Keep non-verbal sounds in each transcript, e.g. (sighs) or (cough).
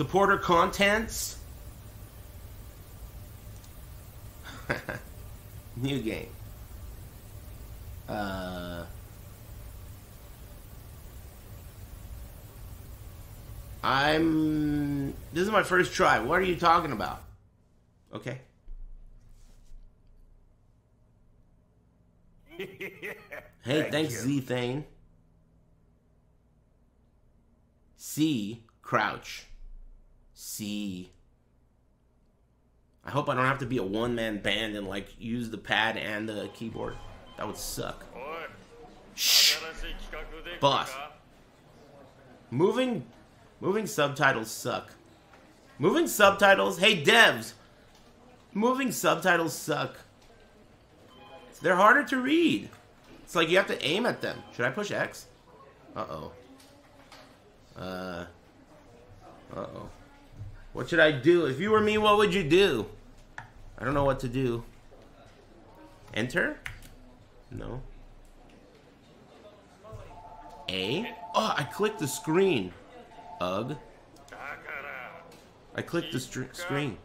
Supporter contents. (laughs) New game. Uh, I'm. This is my first try. What are you talking about? Okay. (laughs) hey, Thank thanks. Z Thane. C. Crouch see I hope I don't have to be a one-man band and like use the pad and the keyboard. That would suck. Shh. Boss. Moving moving subtitles suck. Moving subtitles, hey devs. Moving subtitles suck. They're harder to read. It's like you have to aim at them. Should I push X? Uh-oh. Uh. Uh-oh. What should I do? If you were me, what would you do? I don't know what to do. Enter? No. A? Oh, I clicked the screen. Ugh. I clicked the screen.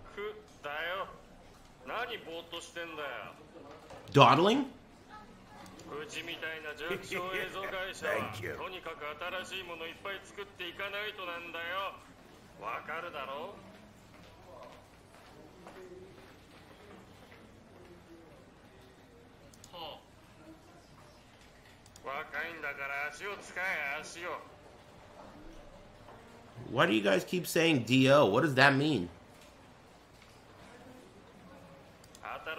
Dawdling? Thank you. (laughs) とにかく新しいものいっぱい作っていかないとなんだよわかるだろ若いんだから足を使え足を Why do you guys keep saying DO? What does that mean?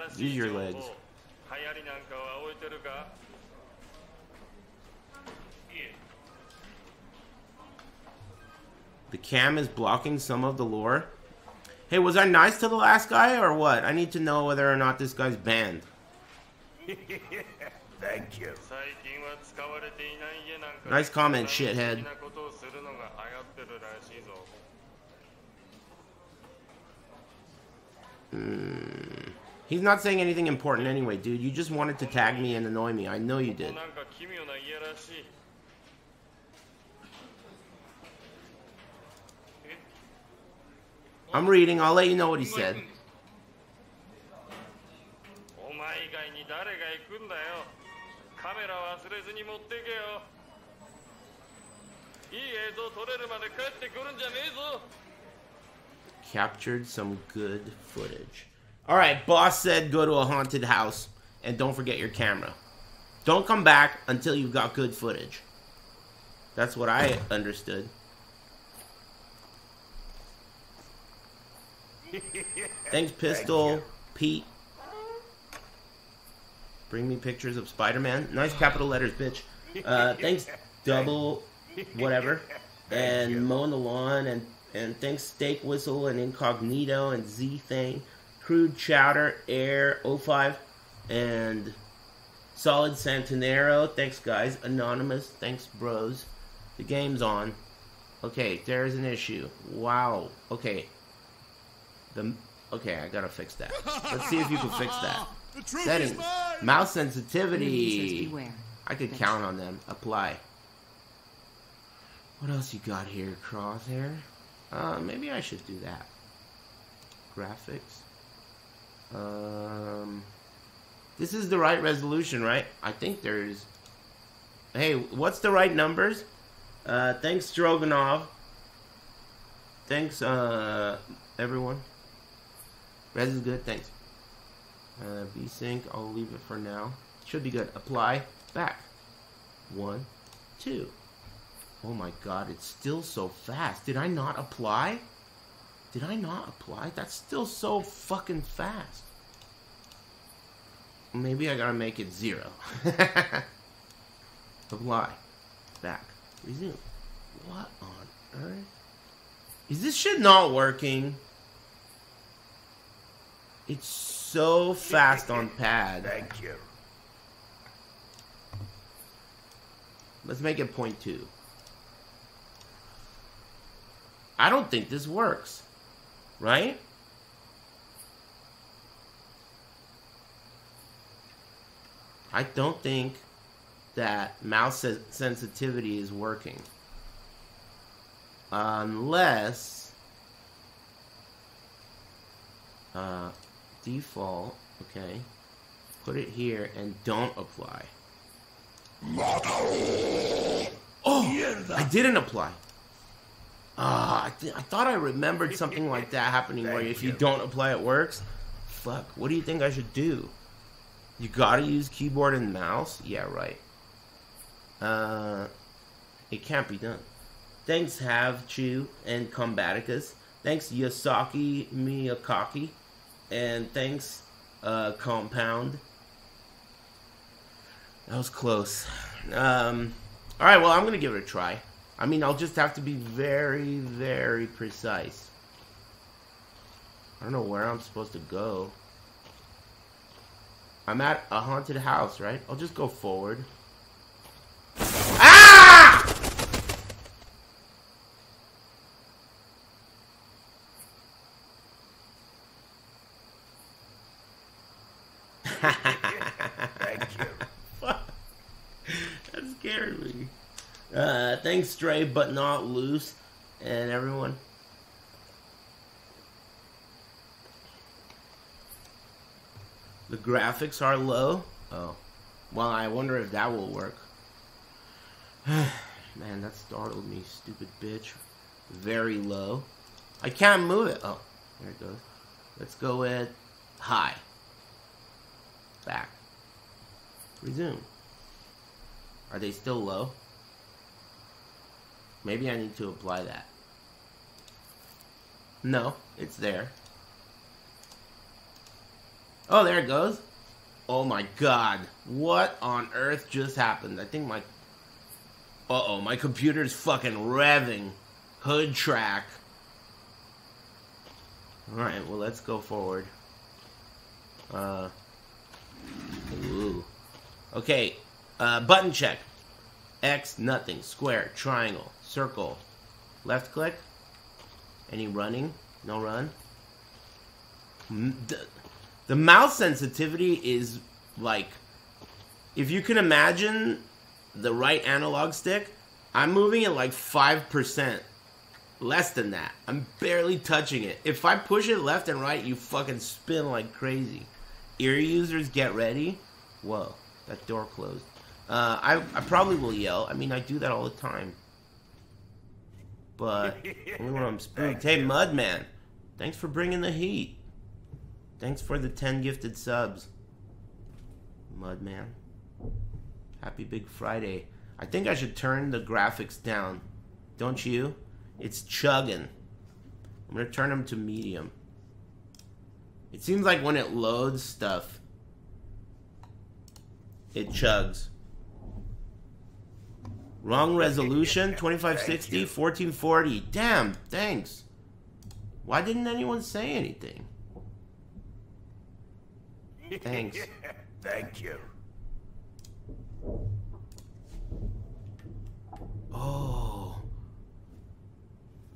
新し Use い your 情報 legs. 流行りなんかは置いてるか The cam is blocking some of the lore. Hey, was I nice to the last guy or what? I need to know whether or not this guy's banned. (laughs) Thank you. Nice comment, shithead. Mm. He's not saying anything important anyway, dude. You just wanted to tag me and annoy me. I know you did. I'm reading. I'll let you know what he said. Captured some good footage. Alright, boss said go to a haunted house and don't forget your camera. Don't come back until you've got good footage. That's what I understood. (laughs) Thanks, Pistol, Pete. Bring me pictures of Spider-Man. Nice capital letters, bitch. Uh, (laughs) thanks, Double, whatever, (laughs) and mowing the lawn, and and thanks Steak Whistle and Incognito and Z Thing, Crude Chowder, Air 05, and Solid Santanero. Thanks, guys. Anonymous. Thanks, bros. The game's on. Okay, there's an issue. Wow. Okay. The okay, I gotta fix that. Let's see if you can fix that. (laughs) Settings. Mouse sensitivity. I could count on them. Apply. What else you got here, Crosshair? Uh, maybe I should do that. Graphics. Um, this is the right resolution, right? I think there's. Hey, what's the right numbers? Uh, thanks, Stroganov. Thanks, uh, everyone. Res is good, thanks. Uh, VSync, I'll leave it for now. Should be good. Apply, back. One, two. Oh my god, it's still so fast. Did I not apply? Did I not apply? That's still so fucking fast. Maybe I gotta make it zero. (laughs) apply. Back. Resume. What on earth? Is this shit not working? It's so fast on pad. Thank you. Let's make it point two. I don't think this works. Right? I don't think that mouse sen- sensitivity is working. Unless Uh, default, okay. Put it here and don't apply. Oh, I didn't apply. Ah, I, th- I thought I remembered something like that happening where if you don't apply it works. Fuck, what do you think I should do? You gotta use keyboard and mouse? Yeah, right. Uh, it can't be done. Thanks, Have Chu and Combaticus. Thanks, Yasaki Miyakaki. And thanks, uh, Compound. That was close. Um, alright, well, I'm gonna give it a try. I mean, I'll just have to be very, very precise. I don't know where I'm supposed to go. I'm at a haunted house, right? I'll just go forward. Ah! Thank you. that scared me. Uh, thanks, Stray, but not loose, and everyone. The graphics are low. Oh, well, I wonder if that will work. (sighs) Man, that startled me, stupid bitch. Very low. I can't move it. Oh, there it goes. Let's go with high. Back. Resume. Are they still low? Maybe I need to apply that. No, it's there. Oh, there it goes. Oh my god. What on earth just happened? I think my... Uh-oh, my computer's fucking revving. Hood track. Alright, well, let's go forward. Uh... Ooh. Okay, uh, button check. X, nothing. Square, triangle, circle. Left click. Any running? No run. The, the mouse sensitivity is like, if you can imagine the right analog stick, I'm moving it like 5%. Less than that. I'm barely touching it. If I push it left and right, you fucking spin like crazy. Ear users, get ready. Whoa, that door closed. Uh, I, I probably will yell. I mean, I do that all the time. But (laughs) only when I'm spooked. Hey, Mudman, thanks for bringing the heat. Thanks for the 10 gifted subs. Mudman. Happy Big Friday. I think I should turn the graphics down. Don't you? It's chugging. I'm going to turn them to medium. It seems like when it loads stuff, it chugs. Wrong resolution, 2560, 1440. Damn, thanks. Why didn't anyone say anything? (laughs) Thanks. Thank you. Oh.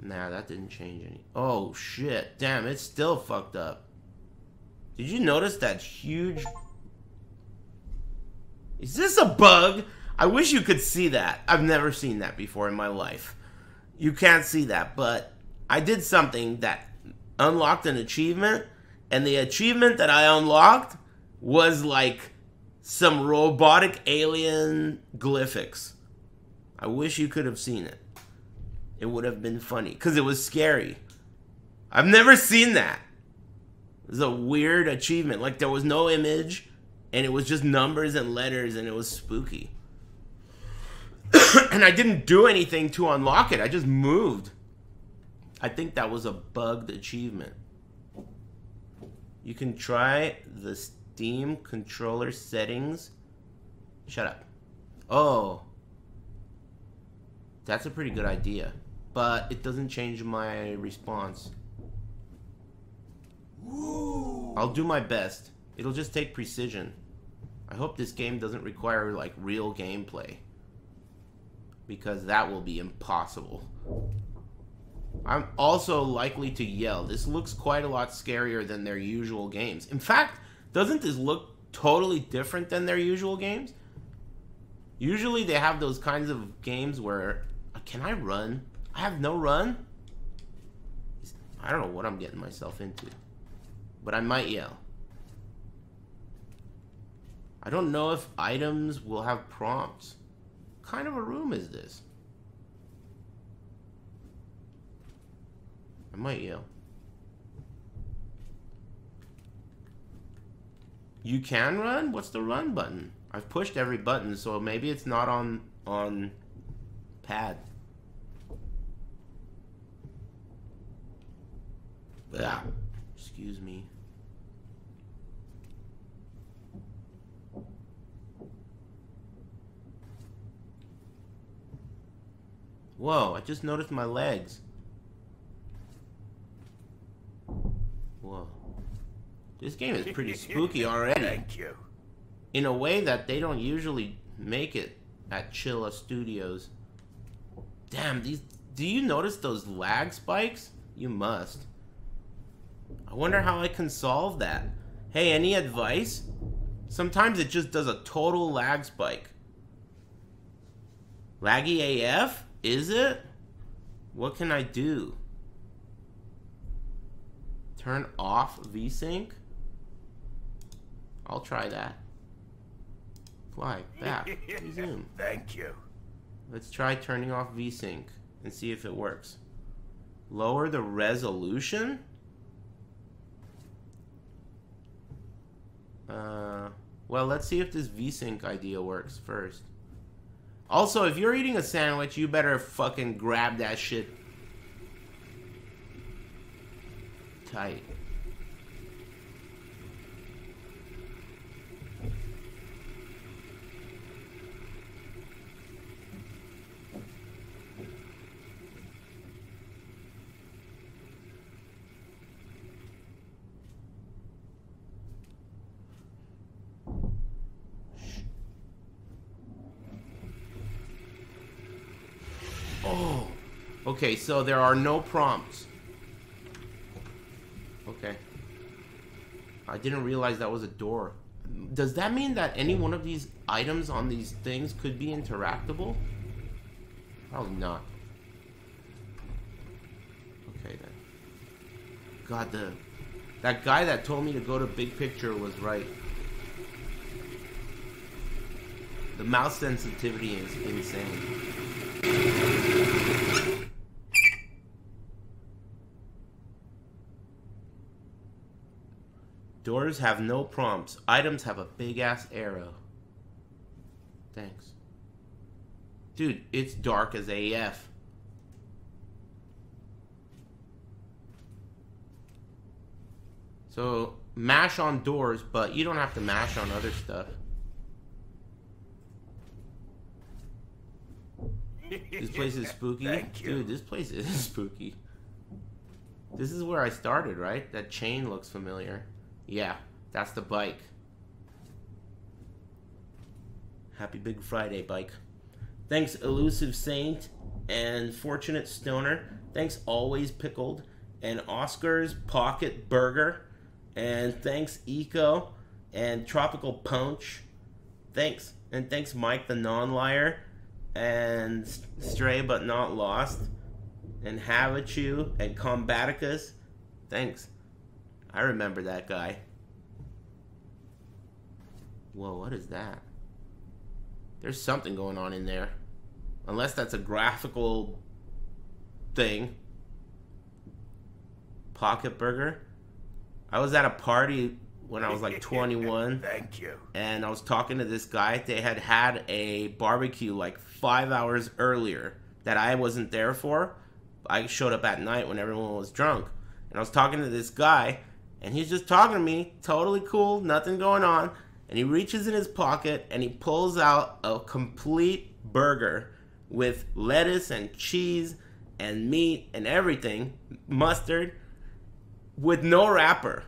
Nah, that didn't change any. Oh, shit. Damn, it's still fucked up. Did you notice that huge... Is this a bug? I wish you could see that. I've never seen that before in my life. You can't see that, but I did something that unlocked an achievement, and the achievement that I unlocked was like some robotic alien glyphics. I wish you could have seen it. It would have been funny because it was scary. I've never seen that. It was a weird achievement. Like there was no image, and it was just numbers and letters, and it was spooky. (coughs) and I didn't do anything to unlock it. I just moved. I think that was a bugged achievement. You can try the Steam controller settings. Shut up. Oh. That's a pretty good idea. But it doesn't change my response. I'll do my best. It'll just take precision. I hope this game doesn't require like real gameplay. Because that will be impossible. I'm also likely to yell. This looks quite a lot scarier than their usual games. In fact, doesn't this look totally different than their usual games? Usually they have those kinds of games where uh, can I run? I have no run. I don't know what I'm getting myself into. but I might yell. I don't know if items will have prompts. Kind of a room is this? I might yell. You can run? What's the run button? I've pushed every button, so maybe it's not on on pad. Excuse me. Whoa, I just noticed my legs. Whoa. This game is pretty (laughs) spooky already. Thank you. In a way that they don't usually make it at Chilla Studios. Damn, these do you notice those lag spikes? You must. I wonder how I can solve that. Hey, any advice? Sometimes it just does a total lag spike. Laggy AF? Is it? What can I do? Turn off VSync? I'll try that. Fly, back, (laughs) resume. Thank you. Let's try turning off VSync and see if it works. Lower the resolution? Uh, well, let's see if this VSync idea works first. Also, if you're eating a sandwich, you better fucking grab that shit tight. Oh. Okay, so there are no prompts. Okay. I didn't realize that was a door. Does that mean that any one of these items on these things could be interactable? Probably not. Okay then. God, the that guy that told me to go to Big Picture was right. The mouse sensitivity is insane. Doors have no prompts. Items have a big ass arrow. Thanks. Dude, it's dark as AF. So, mash on doors, but you don't have to mash on other stuff. This place is spooky. (laughs) Dude, this place is (laughs) spooky. This is where I started, right? That chain looks familiar. Yeah, that's the bike. Happy Big Friday, bike. Thanks, Elusive Saint and Fortunate Stoner. Thanks, Always Pickled and Oscar's Pocket Burger. And thanks, Eco and Tropical Punch. Thanks. And thanks, Mike the Non Liar and Stray But Not Lost and Havachu and Combaticus. Thanks. I remember that guy. Whoa, what is that? There's something going on in there. Unless that's a graphical thing. Pocket Burger. I was at a party when I was like (laughs) 21 Thank you. and I was talking to this guy. They had had a barbecue like five hours earlier that I wasn't there for. I showed up at night when everyone was drunk. And I was talking to this guy, and he's just talking to me, totally cool, nothing going on. And he reaches in his pocket and he pulls out a complete burger with lettuce and cheese and meat and everything, mustard, with no wrapper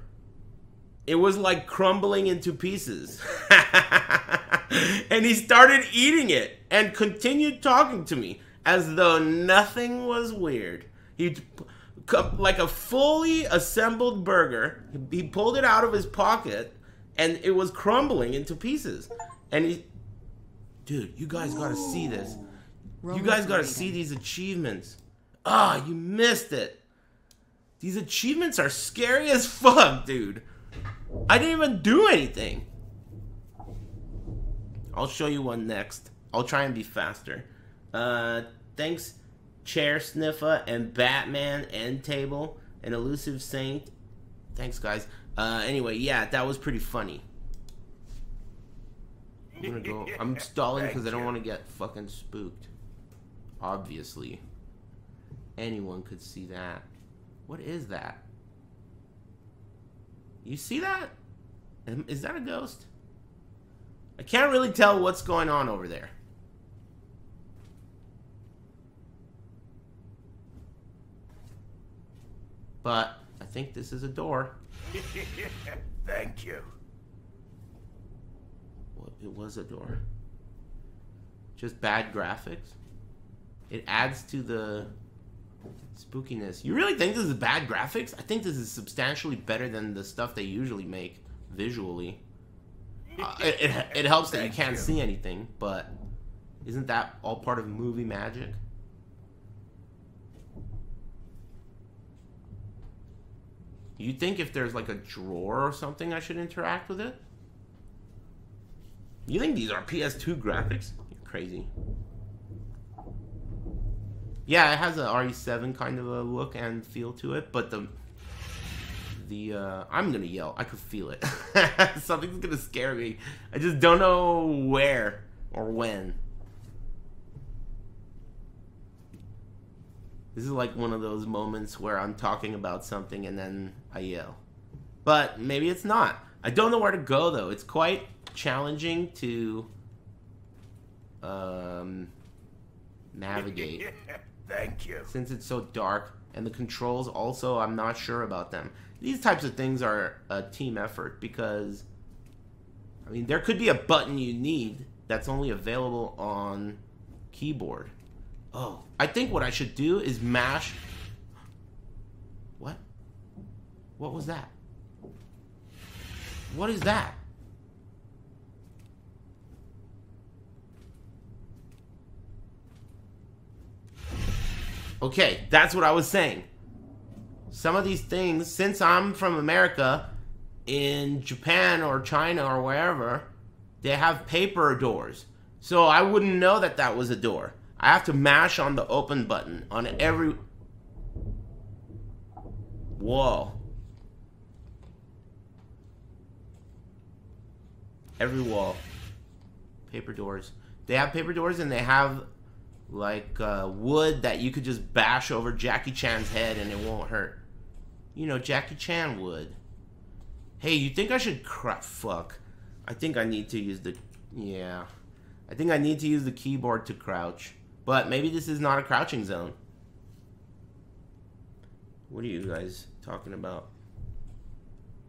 it was like crumbling into pieces. (laughs) and he started eating it and continued talking to me as though nothing was weird. He like a fully assembled burger, he pulled it out of his pocket and it was crumbling into pieces. And he Dude, you guys got to see this. You guys got to see these achievements. Ah, you missed it. These achievements are scary as (laughs) fuck, dude. I didn't even do anything. I'll show you one next. I'll try and be faster. Uh, thanks, Chair Sniffa and Batman End Table and Elusive Saint. Thanks, guys. Uh, anyway, yeah, that was pretty funny. I'm gonna go. I'm (laughs) stalling because I don't want to get fucking spooked. Obviously. Anyone could see that. What is that? You see that? Is that a ghost? I can't really tell what's going on over there. But I think this is a door. (laughs) Thank you. Well, it was a door. Just bad graphics. It adds to the spookiness. You really think this is bad graphics? I think this is substantially better than the stuff they usually make visually. Uh, it, it, it helps that you (laughs) can't you. see anything, but isn't that all part of movie magic? You think if there's like a drawer or something, I should interact with it? You think these are PS2 graphics? You're crazy. Yeah, it has a RE7 kind of a look and feel to it, but the the uh, I'm gonna yell. I could feel it. (laughs) Something's gonna scare me. I just don't know where or when. This is like one of those moments where I'm talking about something and then I yell. But maybe it's not. I don't know where to go though. It's quite challenging to um, navigate (laughs) Thank you. since it's so dark and the controls also I'm not sure about them. These types of things are a team effort because I mean there could be a button you need that's only available on keyboard. Oh, I think what I should do is mash What? What was that? What is that? Okay, that's what I was saying. Some of these things, since I'm from America, in Japan or China or wherever, they have paper doors. So I wouldn't know that that was a door. I have to mash on the open button on every wall. Every wall. Paper doors. They have paper doors and they have like uh, wood that you could just bash over Jackie Chan's head and it won't hurt. You know, Jackie Chan would. Hey, you think I should crap? Fuck. I think I need to use the. Yeah. I think I need to use the keyboard to crouch. But maybe this is not a crouching zone. What are you guys talking about?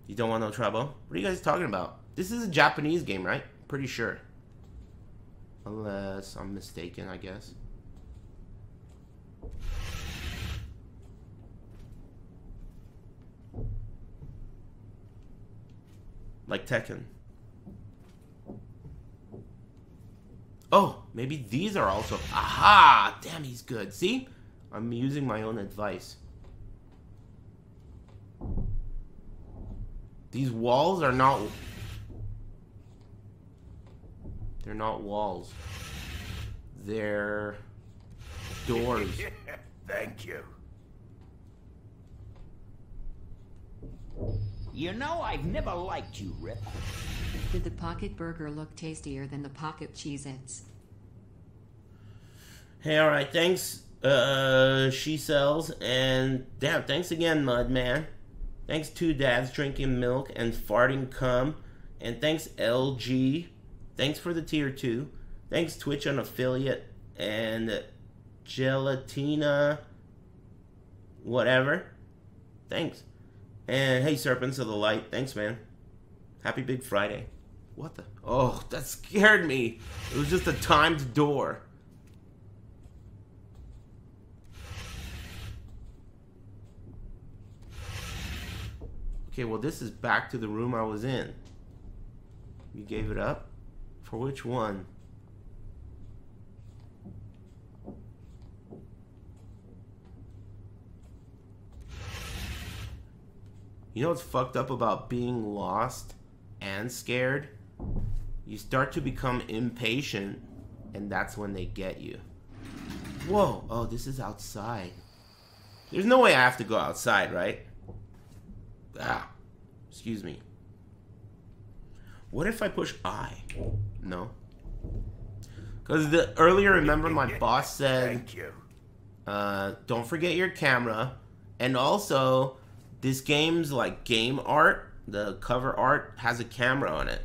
You don't want no trouble? What are you guys talking about? This is a Japanese game, right? Pretty sure. Unless I'm mistaken, I guess. Like Tekken. Oh, maybe these are also. Aha! Damn, he's good. See? I'm using my own advice. These walls are not. They're not walls. They're doors. (laughs) Thank you. You know, I've never liked you, Rip. Did the pocket burger look tastier than the pocket Cheez Its? Hey, all right. Thanks, uh, she sells, and damn, thanks again, Mud Man. Thanks two dads drinking milk and farting cum, and thanks LG. Thanks for the tier two. Thanks Twitch on affiliate and Gelatina, whatever. Thanks. And hey, Serpents of the Light. Thanks, man. Happy Big Friday. What the? Oh, that scared me. It was just a timed door. Okay, well, this is back to the room I was in. You gave it up? For which one? You know what's fucked up about being lost and scared? You start to become impatient, and that's when they get you. Whoa, oh, this is outside. There's no way I have to go outside, right? Ah, excuse me. What if I push I? No. Because the earlier, remember my boss said, Thank you. uh, don't forget your camera, and also this game's like game art. The cover art has a camera on it,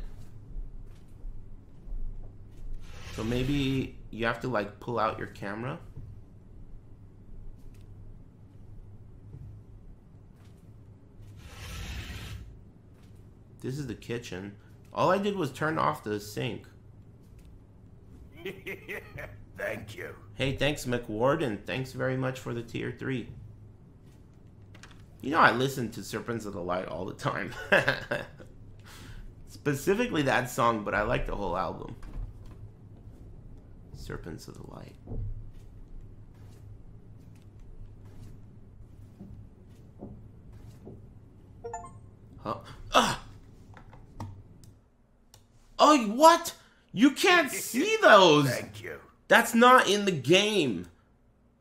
so maybe you have to like pull out your camera. This is the kitchen. All I did was turn off the sink. (laughs) Thank you. Hey, thanks, McWarden. Thanks very much for the tier three. You know, I listen to Serpents of the Light all the time. (laughs) Specifically that song, but I like the whole album. Serpents of the Light. Huh? Ah! Oh, what? You can't (laughs) see those! Thank you. That's not in the game.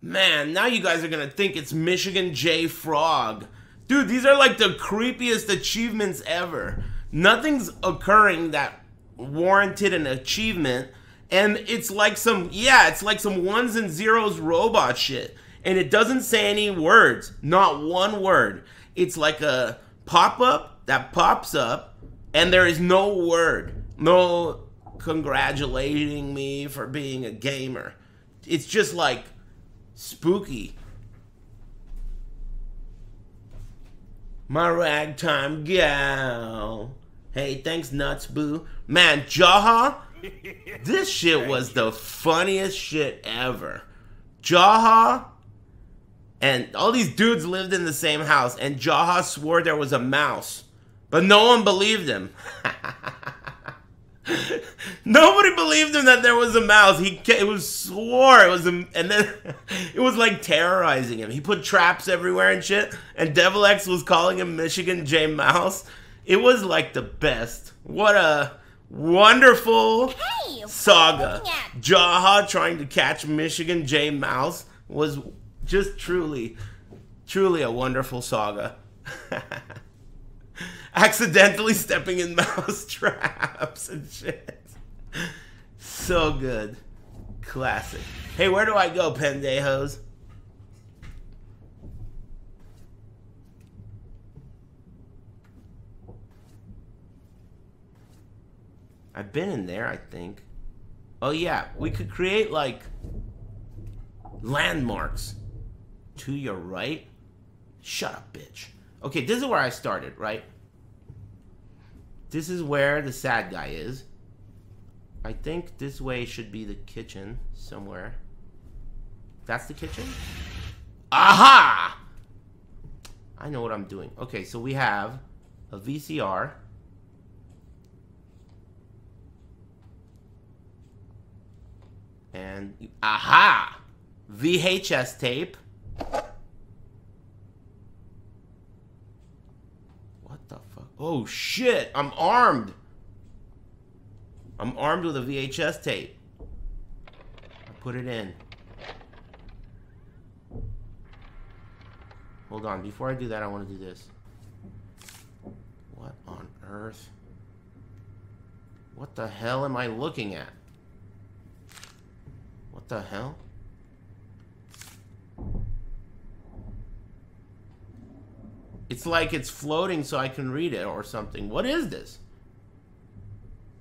Man, now you guys are gonna think it's Michigan J Frog. Dude, these are like the creepiest achievements ever. Nothing's occurring that warranted an achievement, and it's like some, yeah, it's like some ones and zeros robot shit. And it doesn't say any words, not one word. It's like a pop up that pops up, and there is no word. No congratulating me for being a gamer. It's just like spooky. My ragtime gal. Hey, thanks, Nuts Boo. Man, Jaha, (laughs) this shit was the funniest shit ever. Jaha and all these dudes lived in the same house, and Jaha swore there was a mouse, but no one believed him. (laughs) Nobody believed him that there was a mouse. He it was swore it was a, and then (laughs) it was like terrorizing him. He put traps everywhere and shit. And Devil X was calling him Michigan J Mouse. It was like the best. What a wonderful Hey, what are you saga. Jaha trying to catch Michigan J Mouse was just truly, truly a wonderful saga. (laughs) Accidentally stepping in (laughs) mouse traps and shit. So good. Classic. Hey, where do I go, pendejos? I've been in there, I think. Oh yeah, we could create like landmarks to your right. Shut up, bitch. Okay, this is where I started, right? This is where the sad guy is. I think this way should be the kitchen somewhere. That's the kitchen? Aha! I know what I'm doing. Okay, so we have a VCR. And aha! VHS tape. What the fuck? Oh shit! I'm armed. I'm armed with a VHS tape. I put it in. Hold on, before I do that, I want to do this. What on earth? What the hell am I looking at? What the hell? It's like it's floating so I can read it or something. What is this?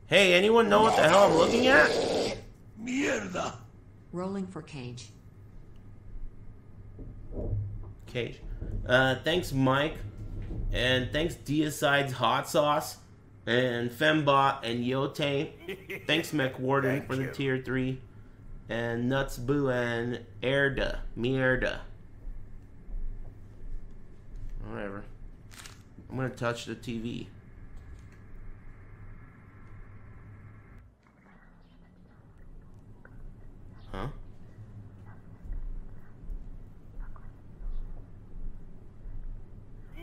Hey, anyone know what the hell I'm looking at? Mierda. Rolling for cage. Cage. Uh, thanks, Mike. And thanks, Deicide's Hot Sauce. And Fembot and Yote. (laughs) Thanks, McWarden, Thank for the you. tier 3. And Nuts Boo and Erda. Mierda. Whatever. I'm gonna touch the TV. Huh?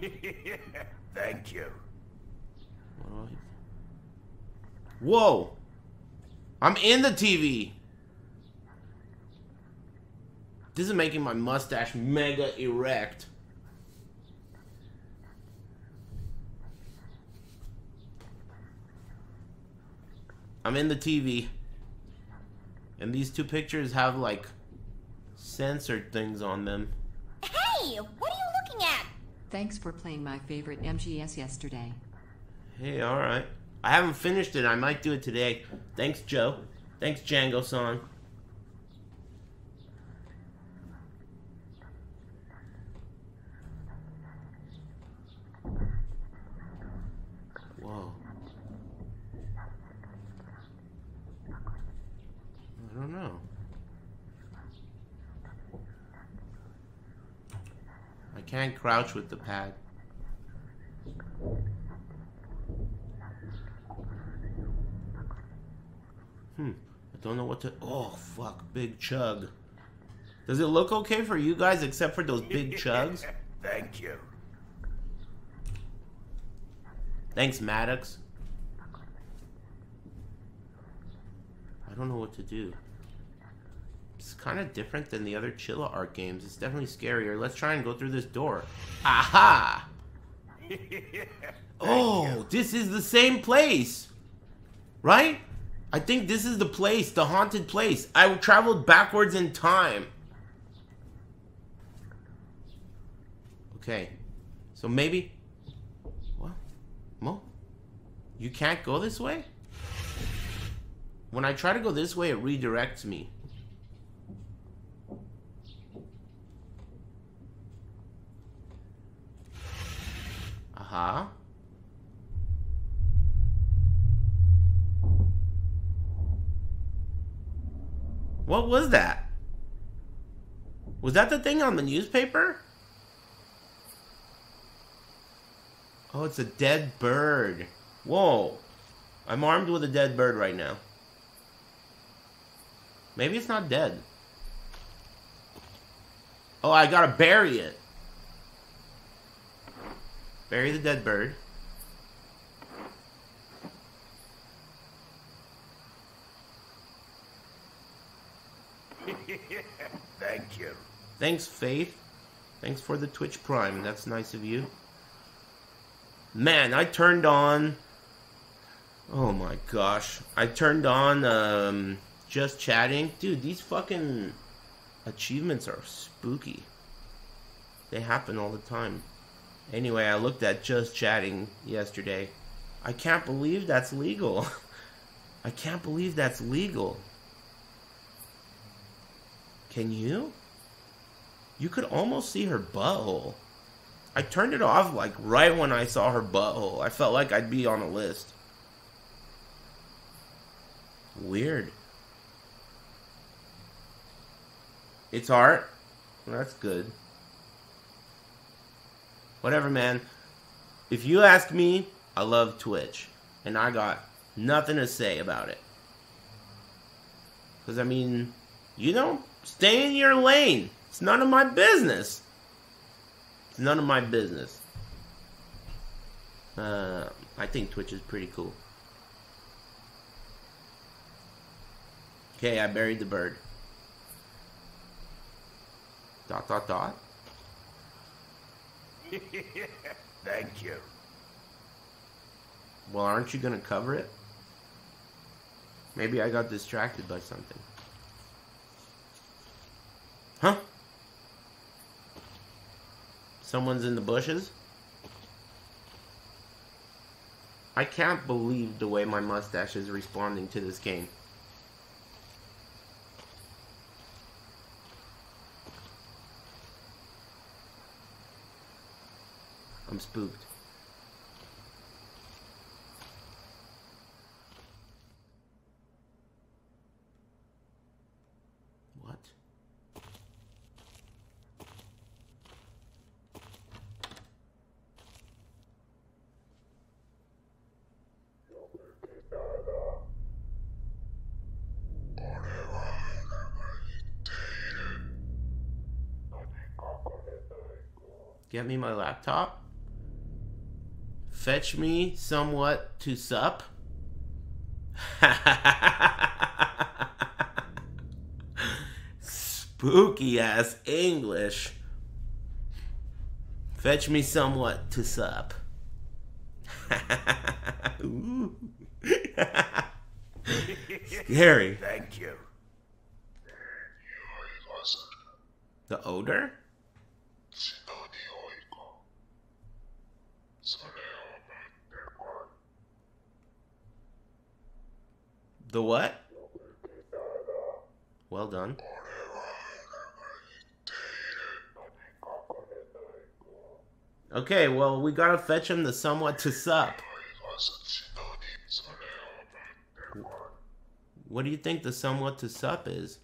(laughs) Thank you. What do I- Whoa! I'm in the TV. This is making my mustache mega erect. I'm in the TV. And these two pictures have like censored things on them. Hey, what are you looking at? Thanks for playing my favorite MGS yesterday. Hey, alright. I haven't finished it. I might do it today. Thanks, Joe. Thanks, Django Song. Whoa. I don't know. I can't crouch with the pad. Hmm. I don't know what to. Oh, fuck. Big chug. Does it look okay for you guys except for those big (laughs) chugs? Thank you. Thanks, Maddox. I don't know what to do. It's kind of different than the other Chilla Art games. It's definitely scarier. Let's try and go through this door. Aha! (laughs) Oh, this is the same place. Right? I think this is the place, the haunted place. I traveled backwards in time. Okay. So maybe. What? Mo? You can't go this way? When I try to go this way, it redirects me. Aha. What was that? Was that the thing on the newspaper? Oh, it's a dead bird. Whoa. I'm armed with a dead bird right now. Maybe it's not dead. Oh, I gotta bury it. Bury the dead bird. (laughs) Thank you. Thanks, Faith. Thanks for the Twitch Prime. That's nice of you. Man, I turned on. Oh my gosh. I turned on um, just chatting. Dude, these fucking achievements are spooky. They happen all the time. Anyway, I looked at just chatting yesterday. I can't believe that's legal. (laughs) I can't believe that's legal. Can you? You could almost see her butthole. I turned it off like right when I saw her butthole. I felt like I'd be on a list. Weird. It's art. Well, that's good. Whatever, man. If you ask me, I love Twitch. And I got nothing to say about it. Because, I mean, you know, stay in your lane. It's none of my business. It's none of my business. Uh, I think Twitch is pretty cool. Okay, I buried the bird. Dot, dot, dot. (laughs) Thank you. Well, aren't you gonna cover it? Maybe I got distracted by something. Huh? Someone's in the bushes? I can't believe the way my mustache is responding to this game. I'm spooked. What? Get me my laptop? Fetch me somewhat to sup. Spooky ass English. Fetch me somewhat to sup. Scary. Thank you. The odor? The what? Well done. Okay, well, we gotta fetch him the somewhat to sup. What do you think the somewhat to sup is?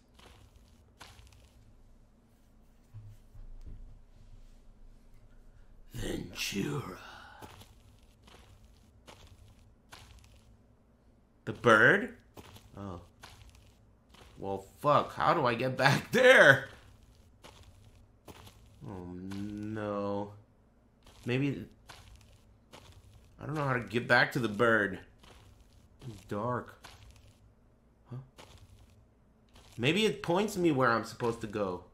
Ventura. The bird? Oh. Well, fuck. How do I get back (laughs) there? Oh, no. Maybe... I don't know how to get back to the bird. It's dark. Huh? Maybe it points me where I'm supposed to go.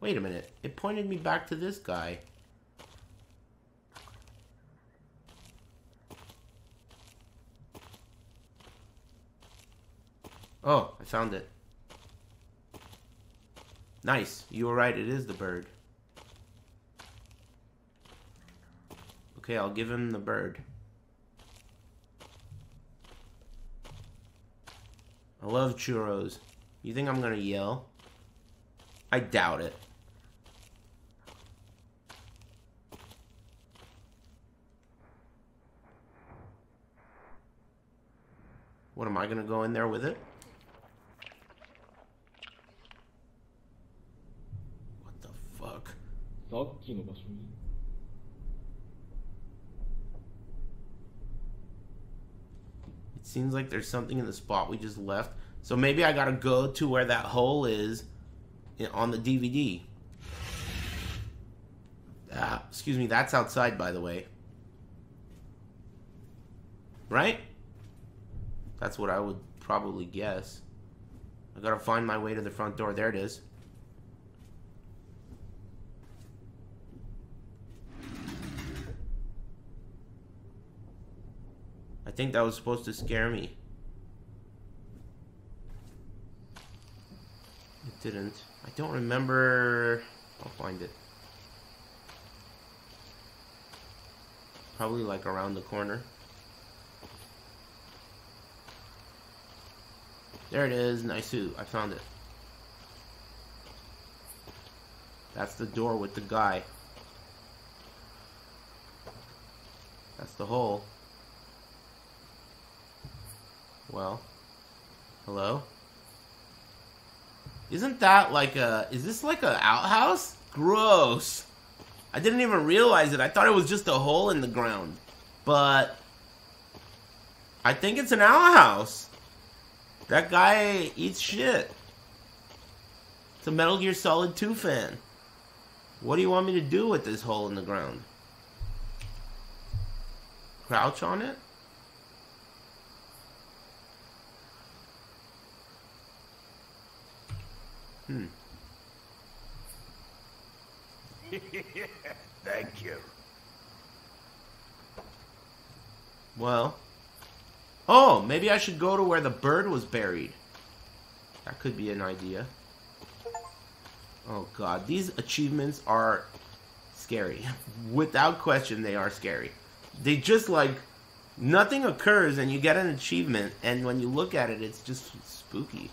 Wait a minute. It pointed me back to this guy. Oh, I found it. Nice. You were right. It is the bird. Okay, I'll give him the bird. I love churros. You think I'm gonna yell? I doubt it. What am I gonna go in there with it? What the fuck? さっきの場所に It seems like there's something in the spot we just left. So maybe I gotta go to where that hole is in- on the DVD. Ah, excuse me, that's outside, by the way. Right? That's what I would probably guess. I gotta find my way to the front door. There it is. Think that was supposed to scare me. It didn't. I don't remember. I'll find it. Probably like around the corner. There it is, Nice Naisu. I found it. That's the door with the guy. That's the hole. Well, hello? Isn't that like a. Is this like a outhouse? Gross. I didn't even realize it. I thought it was just a hole in the ground. But. I think it's an outhouse. That guy eats shit. It's a Metal Gear Solid 2 fan. What do you want me to do with this hole in the ground? Crouch on it? Hmm. (laughs) Thank you. Well. Oh, maybe I should go to where the bird was buried. That could be an idea. Oh god, these achievements are scary. (laughs) Without question, they are scary. They just like nothing occurs and you get an achievement, and when you look at it, it's just spooky.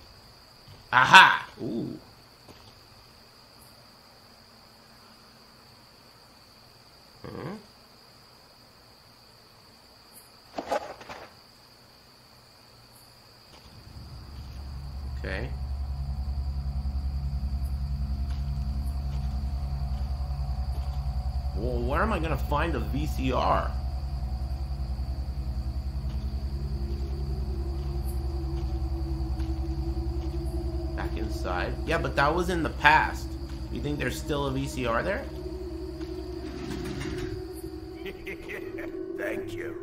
Aha! Ooh. Okay. Well, where am I gonna find a VCR? Yeah, but that was in the past. You think there's still a VCR there? (laughs) Thank you.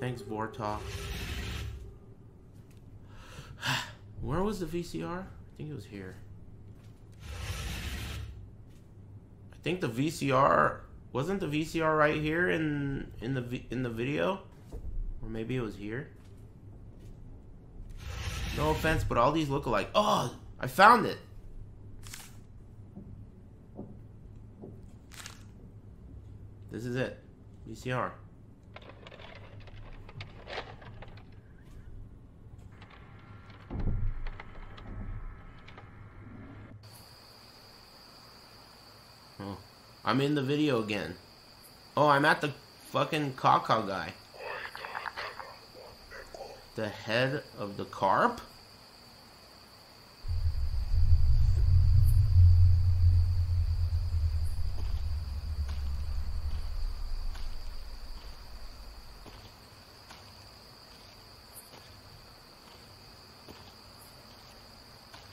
Thanks, Vortok. (sighs) Where was the VCR? I think it was here. I think the VCR wasn't the VCR right here in in the in the video, or maybe it was here. No offense, but all these look alike. Oh, I found it. This is it. VCR. Oh, I'm in the video again. Oh, I'm at the fucking caca guy. The head of the carp?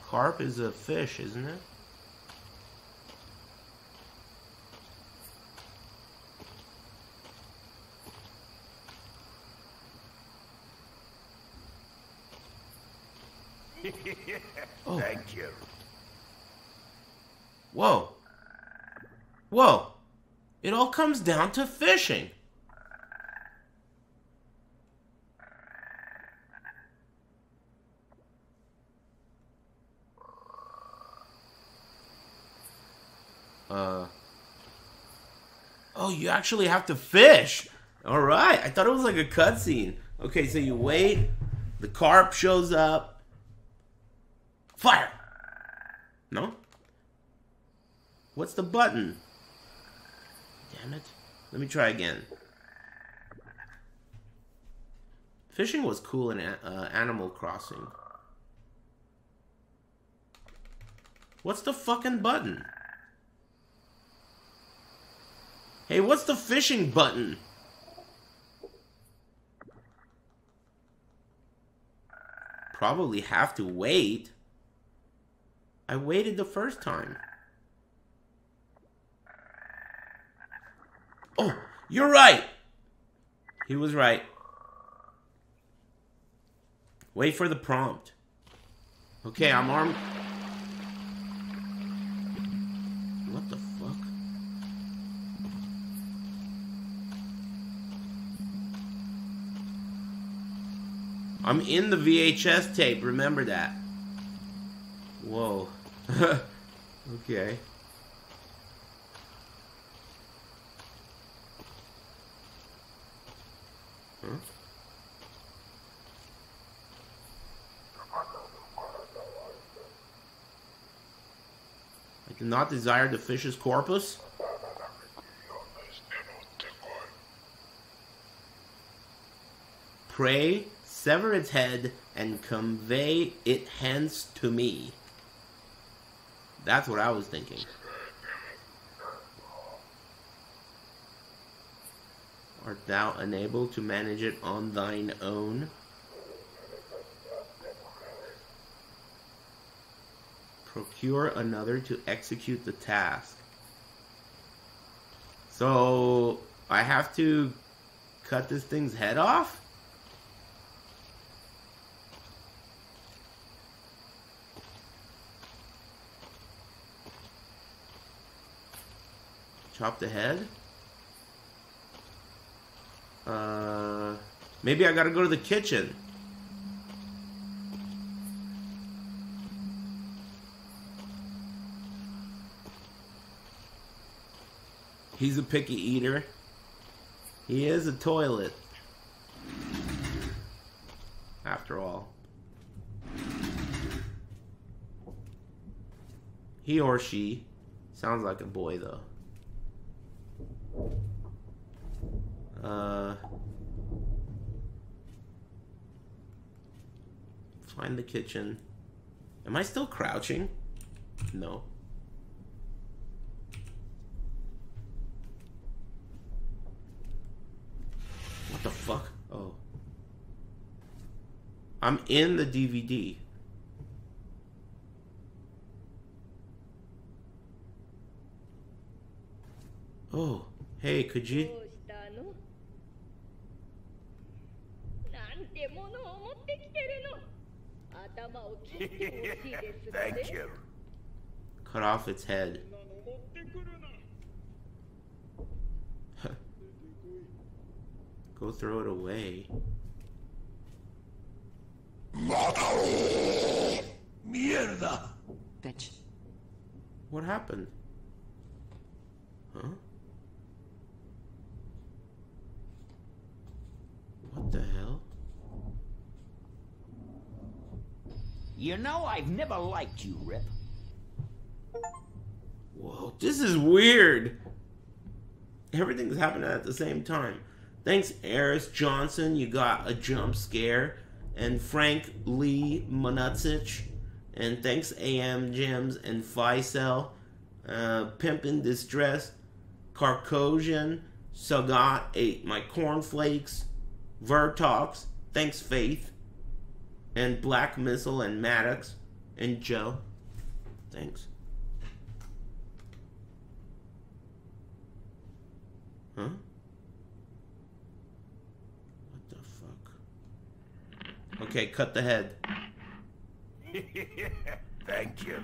Carp is a fish, isn't it? Oh. Thank you. Whoa. Whoa. It all comes down to fishing. Uh. Oh, you actually have to fish. All right. I thought it was like a cutscene. Okay, so you wait. The carp shows up. Fire. No? What's the button? Damn it. Let me try again. Fishing was cool in uh, Animal Crossing. What's the fucking button? Hey, what's the fishing button? Probably have to wait. I waited the first time. Oh, you're right. He was right. Wait for the prompt. Okay, I'm armed. What the fuck? I'm in the VHS tape, remember that. Whoa. (laughs) okay. I do not desire the fish's corpus. Pray, sever its head, and convey it hence to me. That's what I was thinking. Art thou unable to manage it on thine own? Procure another to execute the task. So, I have to cut this thing's head off? Chop the head? Uh, maybe I gotta go to the kitchen. He's a picky eater. He is a toilet. After all. He or she. Sounds like a boy, though. Uh, find the kitchen. Am I still crouching? No. What the fuck? Oh. I'm in the DVD. Oh, hey, could you oh, (laughs) Thank you. Cut off its head. (laughs) Go throw it away. Mierda! Bitch. What happened? Huh? What the hell? You know I've never liked you, Rip. Whoa, this is weird. Everything's happening at the same time. Thanks, Eris Johnson. You got a jump scare. And Frank Lee Monutsich. And thanks, AM Gems and Ficel. Uh, Pimp in Distress. Carcosian. Sagat ate my cornflakes. Vertox. Thanks, Faith. And Black Missile and Maddox. And Joe. Thanks. Huh? What the fuck? Okay, cut the head. (laughs) Thank you.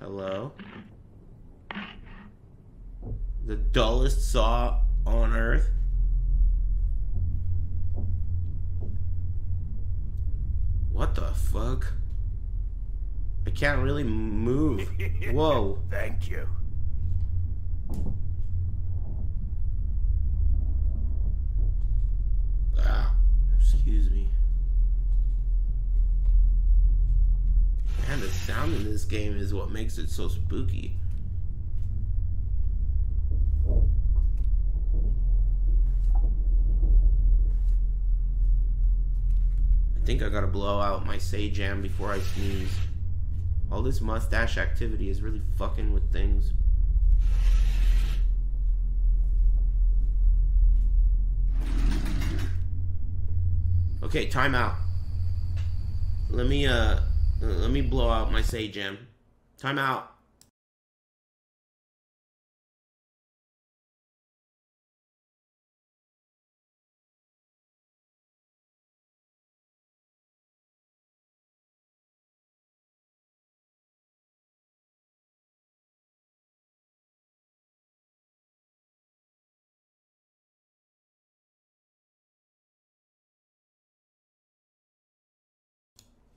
Hello? The dullest saw on earth? What the fuck? I can't really move. (laughs) Whoa. Thank you. Ah, excuse me. Man, the sound in this game is what makes it so spooky. I think I gotta blow out my say Jam before I sneeze. All this mustache activity is really fucking with things. Okay, time out. Let me uh let me blow out my Jam. Time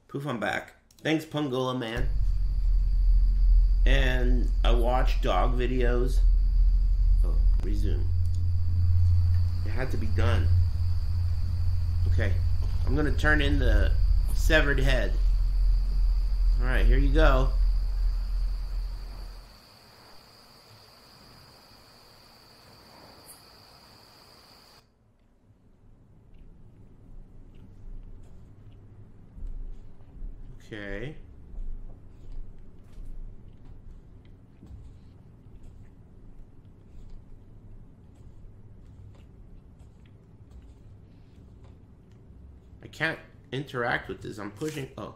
Poof, I'm back. Thanks, Pungola Man. And I watch dog videos. Oh, resume. It had to be done. Okay, I'm gonna turn in the severed head. Alright, here you go. Okay. I can't interact with this. I'm pushing. Oh.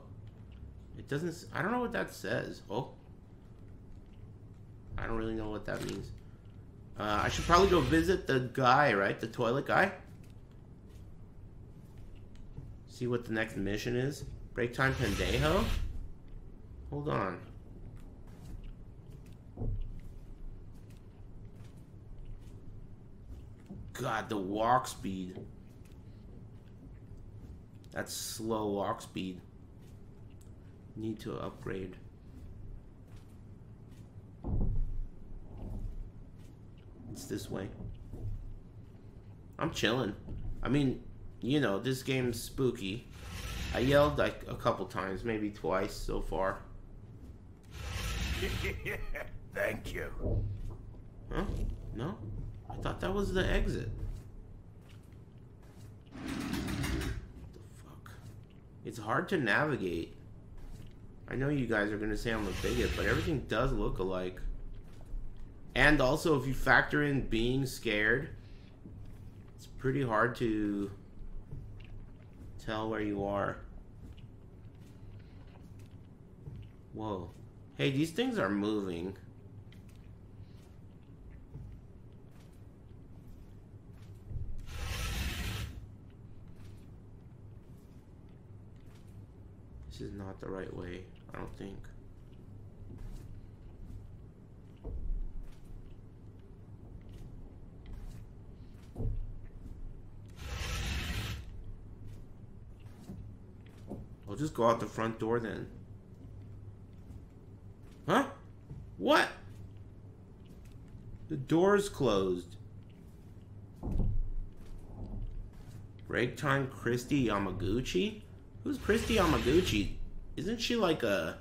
It doesn't. I don't know what that says. Oh. I don't really know what that means. Uh, I should probably go visit the guy, right? The toilet guy? See what the next mission is? Break time Pendejo? Hold on. God, the walk speed. That's slow walk speed. Need to upgrade. It's this way. I'm chilling. I mean, you know, this game's spooky. I yelled like a couple times, maybe twice so far. (laughs) Thank you. Huh? No? I thought that was the exit. It's hard to navigate. I know you guys are gonna say I'm a bigot, but everything does look alike. And also, if you factor in being scared, it's pretty hard to Tell where you are. Whoa. Hey, these things are moving. This is not the right way, I don't think. I'll just go out the front door then. Huh? What? The door's closed. Break time Kristi Yamaguchi? Who's Kristi Yamaguchi? Isn't she like a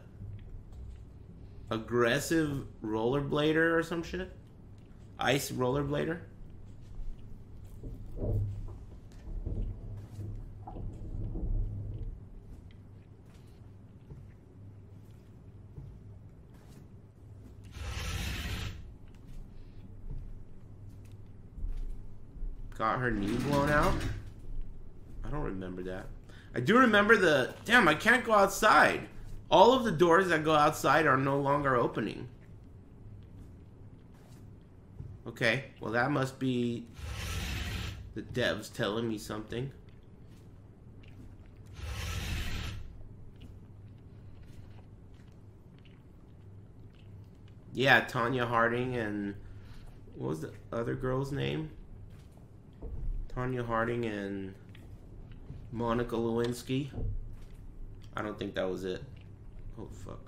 aggressive rollerblader or some shit? Ice rollerblader? Got her knee blown out? I don't remember that. I do remember the... Damn, I can't go outside. All of the doors that go outside are no longer opening. Okay, well that must be the devs telling me something. Yeah, Tonya Harding and what was the other girl's name? Tonya Harding and Monica Lewinsky. I don't think that was it. Oh fuck.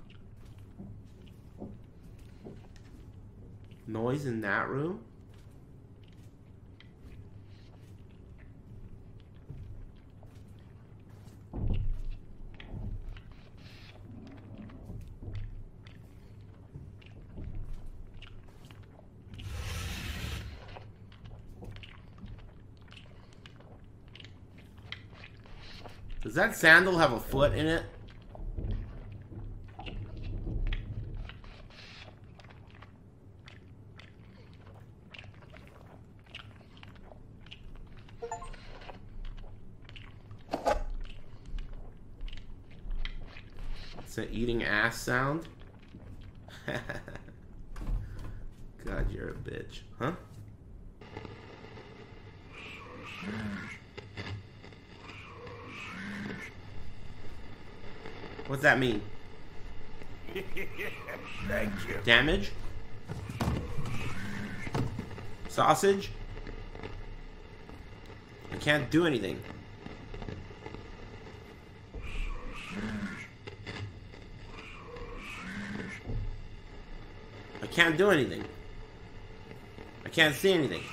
Noise in that room? Does that sandal have a foot in it? It's an eating ass sound. (laughs) God, you're a bitch. Huh? What's that mean? Thank you. Damage? Sausage? I can't do anything. I can't do anything. I can't see anything.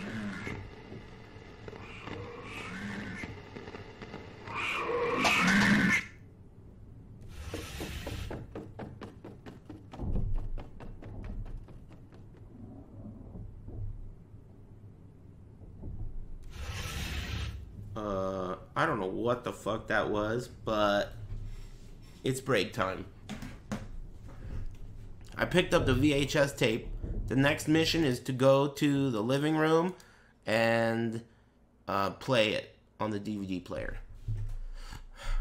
Fuck that was, but it's break time. I picked up the VHS tape. The next mission is to go to the living room and uh, play it on the DVD player.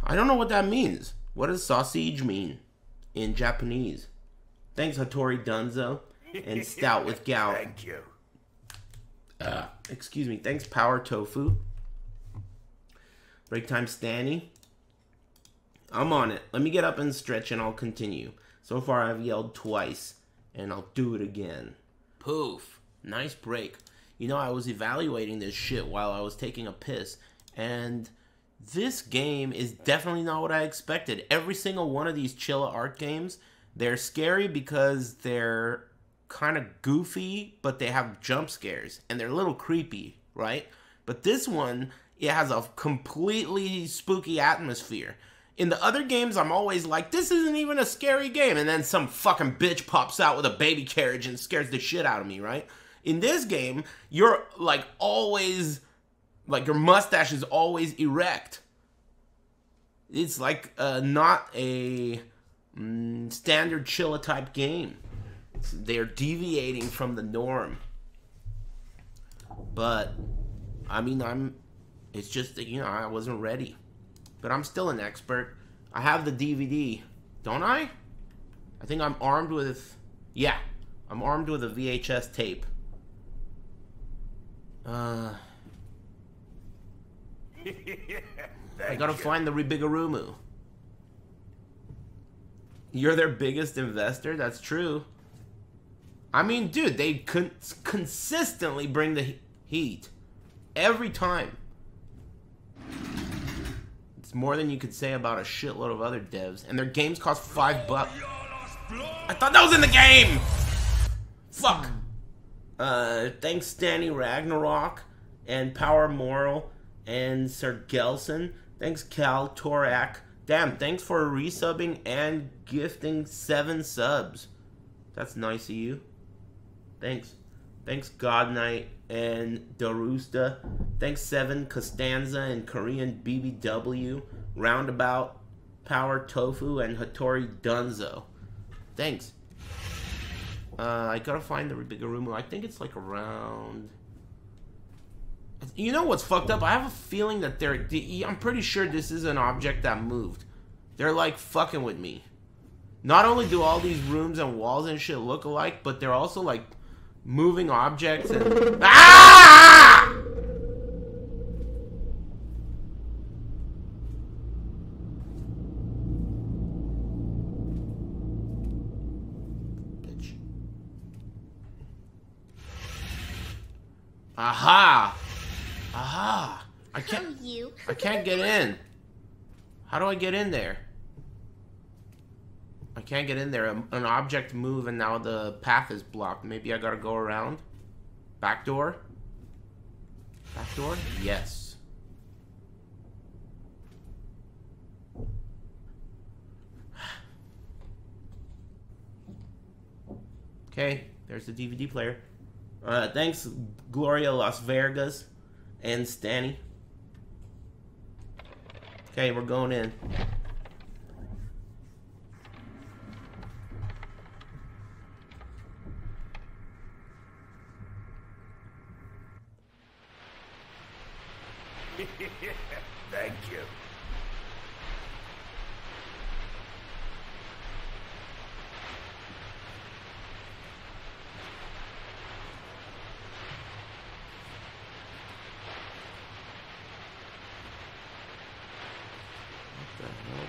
I don't know what that means. What does sausage mean in Japanese? Thanks, Hattori Dunzo and (laughs) Stout with Gout. Thank you. Uh, excuse me. Thanks, Power Tofu. Break time, Stanny. I'm on it. Let me get up and stretch and I'll continue. So far, I've yelled twice, and I'll do it again. Poof. Nice break. You know, I was evaluating this shit while I was taking a piss, and this game is definitely not what I expected. Every single one of these Chilla art games, they're scary because they're kind of goofy, but they have jump scares, and they're a little creepy, right? But this one, it has a completely spooky atmosphere. In the other games, I'm always like, this isn't even a scary game. And then some fucking bitch pops out with a baby carriage and scares the shit out of me, right? In this game, you're like always, like your mustache is always erect. It's like uh, not a mm, standard Chilla type game. It's- they're deviating from the norm. But, I mean, I'm, it's just that, you know, I wasn't ready. but I'm still an expert. I have the DVD, don't I? I think I'm armed with. Yeah, I'm armed with a VHS tape. Uh, I gotta find the Ribigarumu. You're their biggest investor? That's true. I mean, dude, they con- consistently bring the he- heat. Every time. It's more than you could say about a shitload of other devs. And their games cost five bucks. I thought that was in the game! Fuck! Uh, thanks Danny Ragnarok and Power Moral and Sir Gelson. Thanks Cal Torak. Damn, thanks for resubbing and gifting seven subs. That's nice of you. Thanks. Thanks God Knight and Darusta. Thanks Seven Costanza and Korean BBW. Roundabout Power Tofu and Hattori Dunzo. Thanks. Uh, I gotta find the Bigarumu. I think it's like around. You know what's fucked up? I have a feeling that they're. I'm pretty sure this is an object that moved. They're like fucking with me. Not only do all these rooms and walls and shit look alike, but they're also like moving objects and. Ah! Bitch. Aha! Aha! I can't. You. I can't get in. How do I get in there? I can't get in there. Um, An object move and now the path is blocked. Maybe I gotta go around. Back door? Back door? Yes. (sighs) Okay, there's the DVD player. Uh, thanks, Gloria Las Vegas and Stanny. Okay, we're going in. Thank you. What the hell?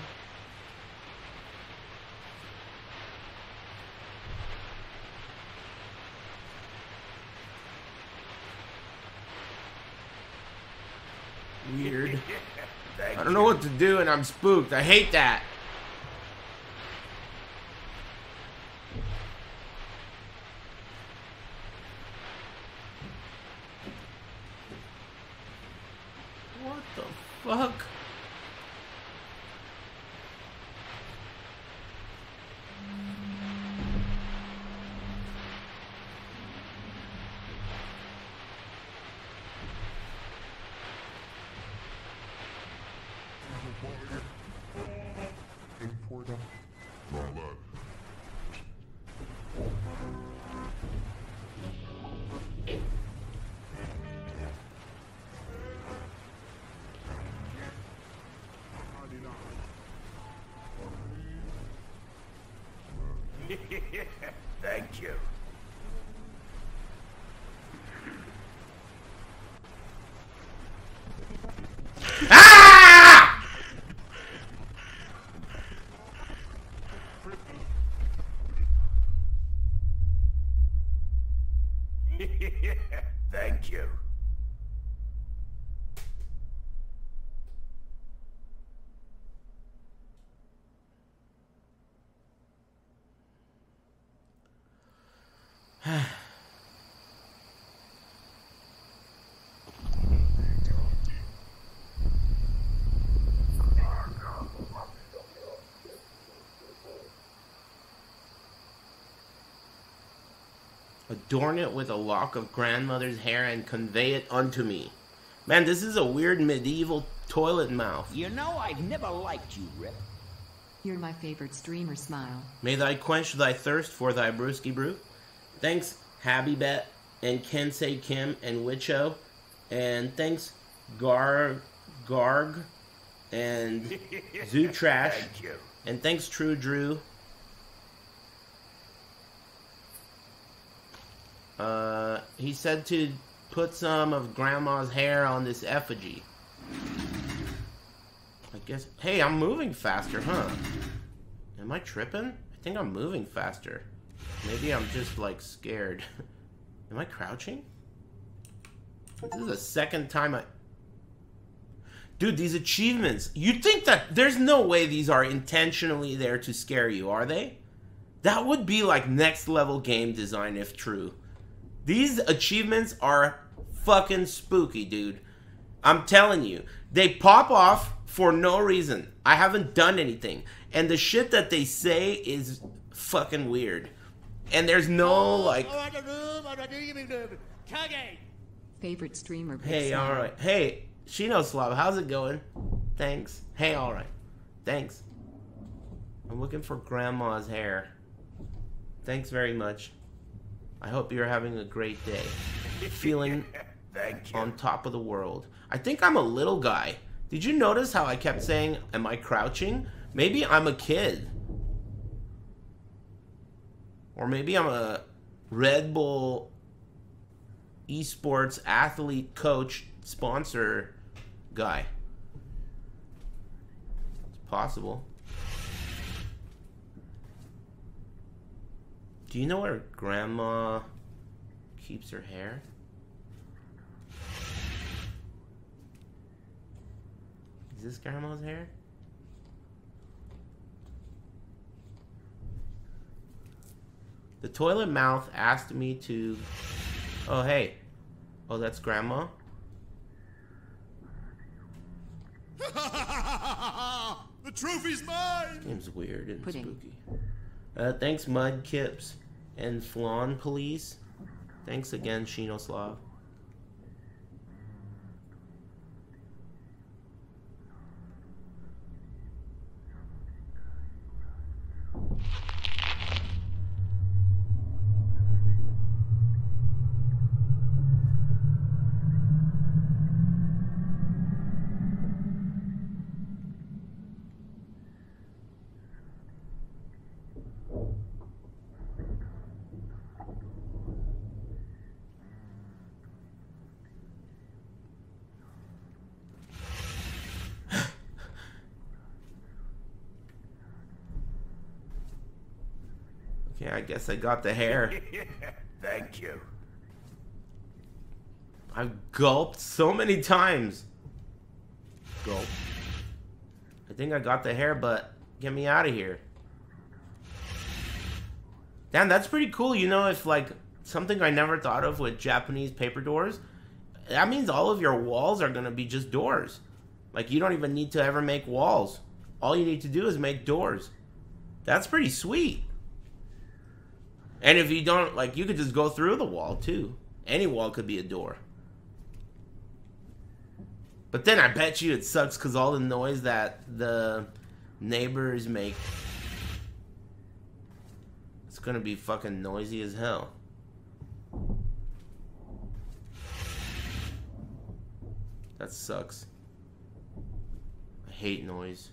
Weird. Thank I don't know what to do and I'm spooked. I hate that. (laughs) Adorn it with a lock of grandmother's hair and convey it unto me. Man, this is a weird medieval toilet mouth. You know I've never liked you, Rip. You're my favorite streamer, Smile. May thy quench thy thirst for thy brewski brew. Thanks, Habibet and Kensei Kim and Wicho. And thanks, Gar Garg and (laughs) Zoo Trash. Thank you. And thanks, True Drew. Uh, he said to put some of Grandma's hair on this effigy. I guess. Hey, I'm moving faster, huh? Am I tripping? I think I'm moving faster. Maybe I'm just like scared. (laughs) Am I crouching? This is the second time I. Dude, these achievements. You'd think that there's no way these are intentionally there to scare you, are they? That would be like next level game design if true. These achievements are fucking spooky, dude. I'm telling you. They pop off for no reason. I haven't done anything. And the shit that they say is fucking weird. And there's no like Favorite streamer. Hey, alright. Hey, Shinoslav, how's it going? Thanks. Hey, alright. Thanks. I'm looking for grandma's hair. Thanks very much. I hope you're having a great day. Feeling (laughs) on top of the world. I think I'm a little guy. Did you notice how I kept saying, Am I crouching? Maybe I'm a kid. Or maybe I'm a Red Bull esports athlete coach sponsor guy. It's possible. Do you know where grandma keeps her hair? Is this grandma's hair? The toilet mouth asked me to. Oh, hey. Oh, that's grandma? (laughs) the trophy's mine! Seems weird and Pudding. spooky. Uh, thanks, Mud Kips and Flawn Police. Thanks again, Shinoslav. Okay, I guess I got the hair. (laughs) Thank you. I've gulped so many times. Gulp. I think I got the hair, but get me out of here. Damn, that's pretty cool. You know, if like something I never thought of with Japanese paper doors, that means all of your walls are gonna be just doors. Like you don't even need to ever make walls. All you need to do is make doors. That's pretty sweet. And if you don't like, you could just go through the wall too. Any wall could be a door. But then I bet you it sucks because all the noise that the neighbors make. It's gonna be fucking noisy as hell. That sucks. I hate noise.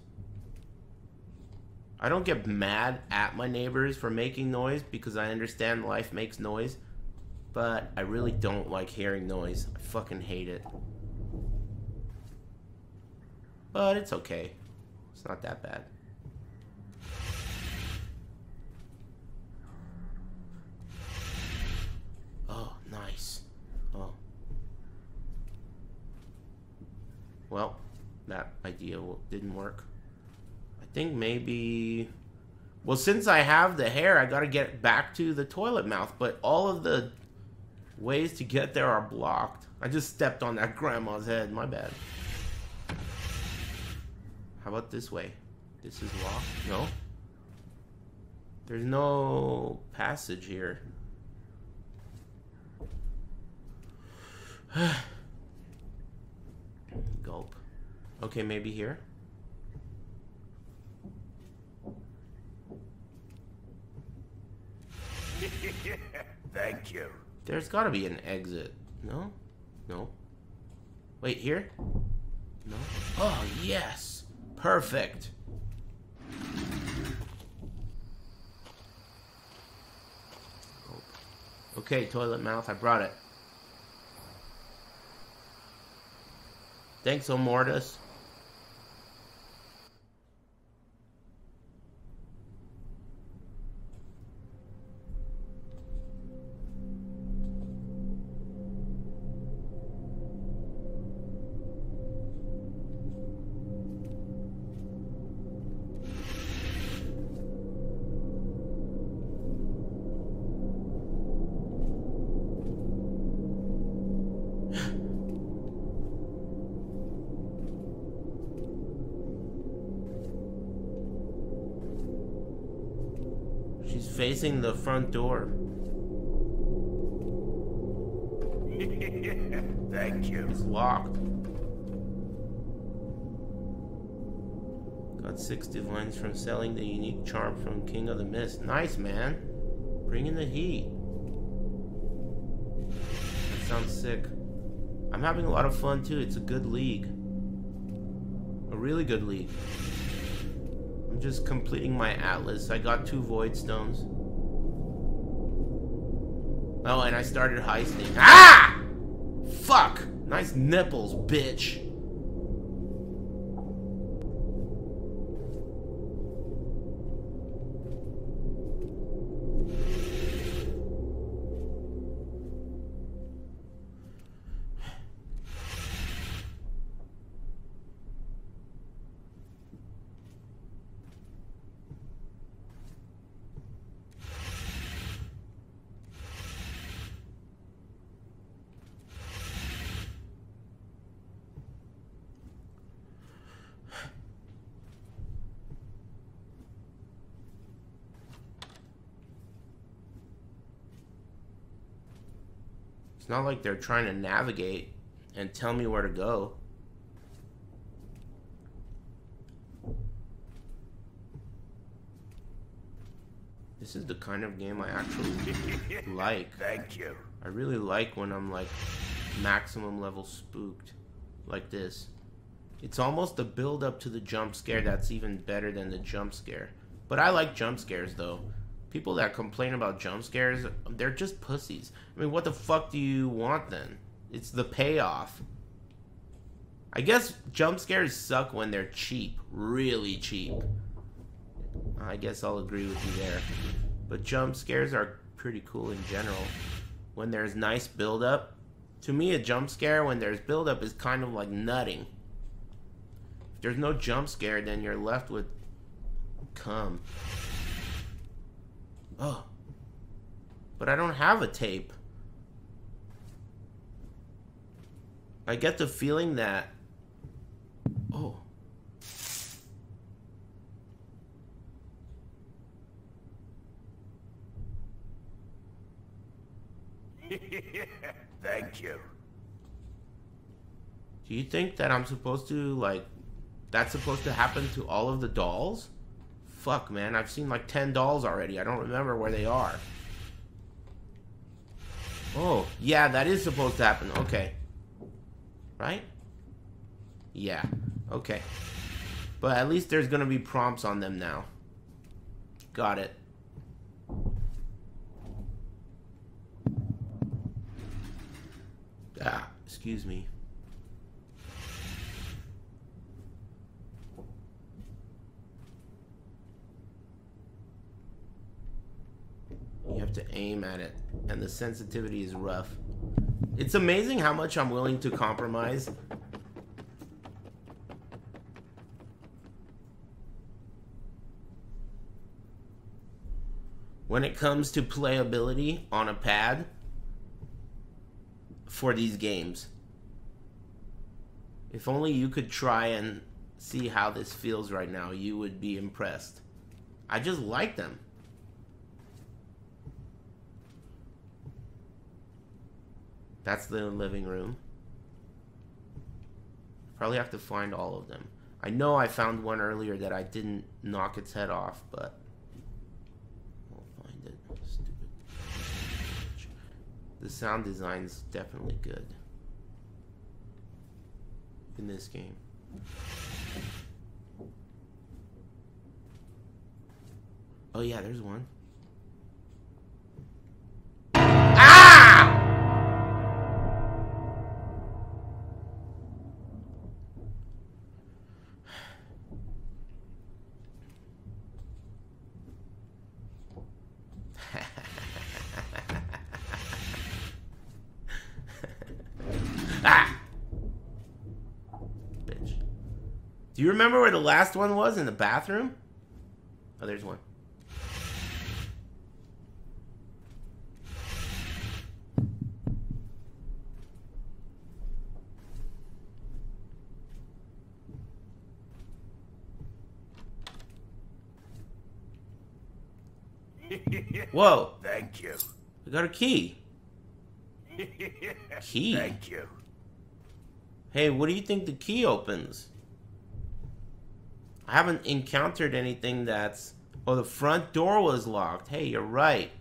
I don't get mad at my neighbors for making noise because I understand life makes noise, but I really don't like hearing noise. I fucking hate it. But it's okay. It's not that bad. Oh, nice. Oh. Well, that idea didn't work. Think maybe. Well, since I have the hair, I gotta get back to the toilet mouth, but all of the ways to get there are blocked. I just stepped on that grandma's head. My bad. How about this way? This is locked? No? There's no passage here. (sighs) Gulp. Okay, maybe here. (laughs) Thank you. There's gotta be an exit. No? No. Wait, here? No? Oh, yes! Perfect. Okay, toilet mouth, I brought it. Thanks, O Omortus. Facing the front door. (laughs) Thank you. It's locked. Got six divines from selling the unique charm from King of the Mist. Nice, man. Bring in the heat. That sounds sick. I'm having a lot of fun too. It's a good league. A really good league. I'm just completing my atlas. I got two void stones. Oh, and I started heisting. Ah! Fuck! Nice nipples, bitch. Not like they're trying to navigate and tell me where to go. This is the kind of game I actually (laughs) like. Thank you. I really like when I'm like maximum level spooked like this. It's almost the build up to the jump scare that's even better than the jump scare. But I like jump scares though. People that complain about jump scares, they're just pussies. I mean, what the fuck do you want then? It's the payoff. I guess jump scares suck when they're cheap, really cheap. I guess I'll agree with you there. But jump scares are pretty cool in general. When there's nice build up, to me a jump scare when there's build up is kind of like nutting. If there's no jump scare, then you're left with cum. Oh. But I don't have a tape. I get the feeling that. Oh. (laughs) Thank you. Do you think that I'm supposed to, like, that's supposed to happen to all of the dolls? Fuck, man. I've seen like 10 dolls already. I don't remember where they are. Oh, yeah, that is supposed to happen. Okay. Right? Yeah. Okay. But at least there's going to be prompts on them now. Got it. Ah, excuse me. You have to aim at it, and the sensitivity is rough. It's amazing how much I'm willing to compromise. When it comes to playability on a pad for these games. If only you could try and see how this feels right now, you would be impressed. I just like them. That's the living room. Probably have to find all of them. I know I found one earlier that I didn't knock its head off, but we'll find it. Stupid. The sound design's definitely good in this game. Oh yeah, there's one. Do you remember where the last one was in the bathroom? Oh, there's one. (laughs) Whoa, Thank you. I got a key. (laughs) Key? Thank you. Hey, what do you think the key opens? I haven't encountered anything that's. Oh, the front door was locked. Hey, you're right.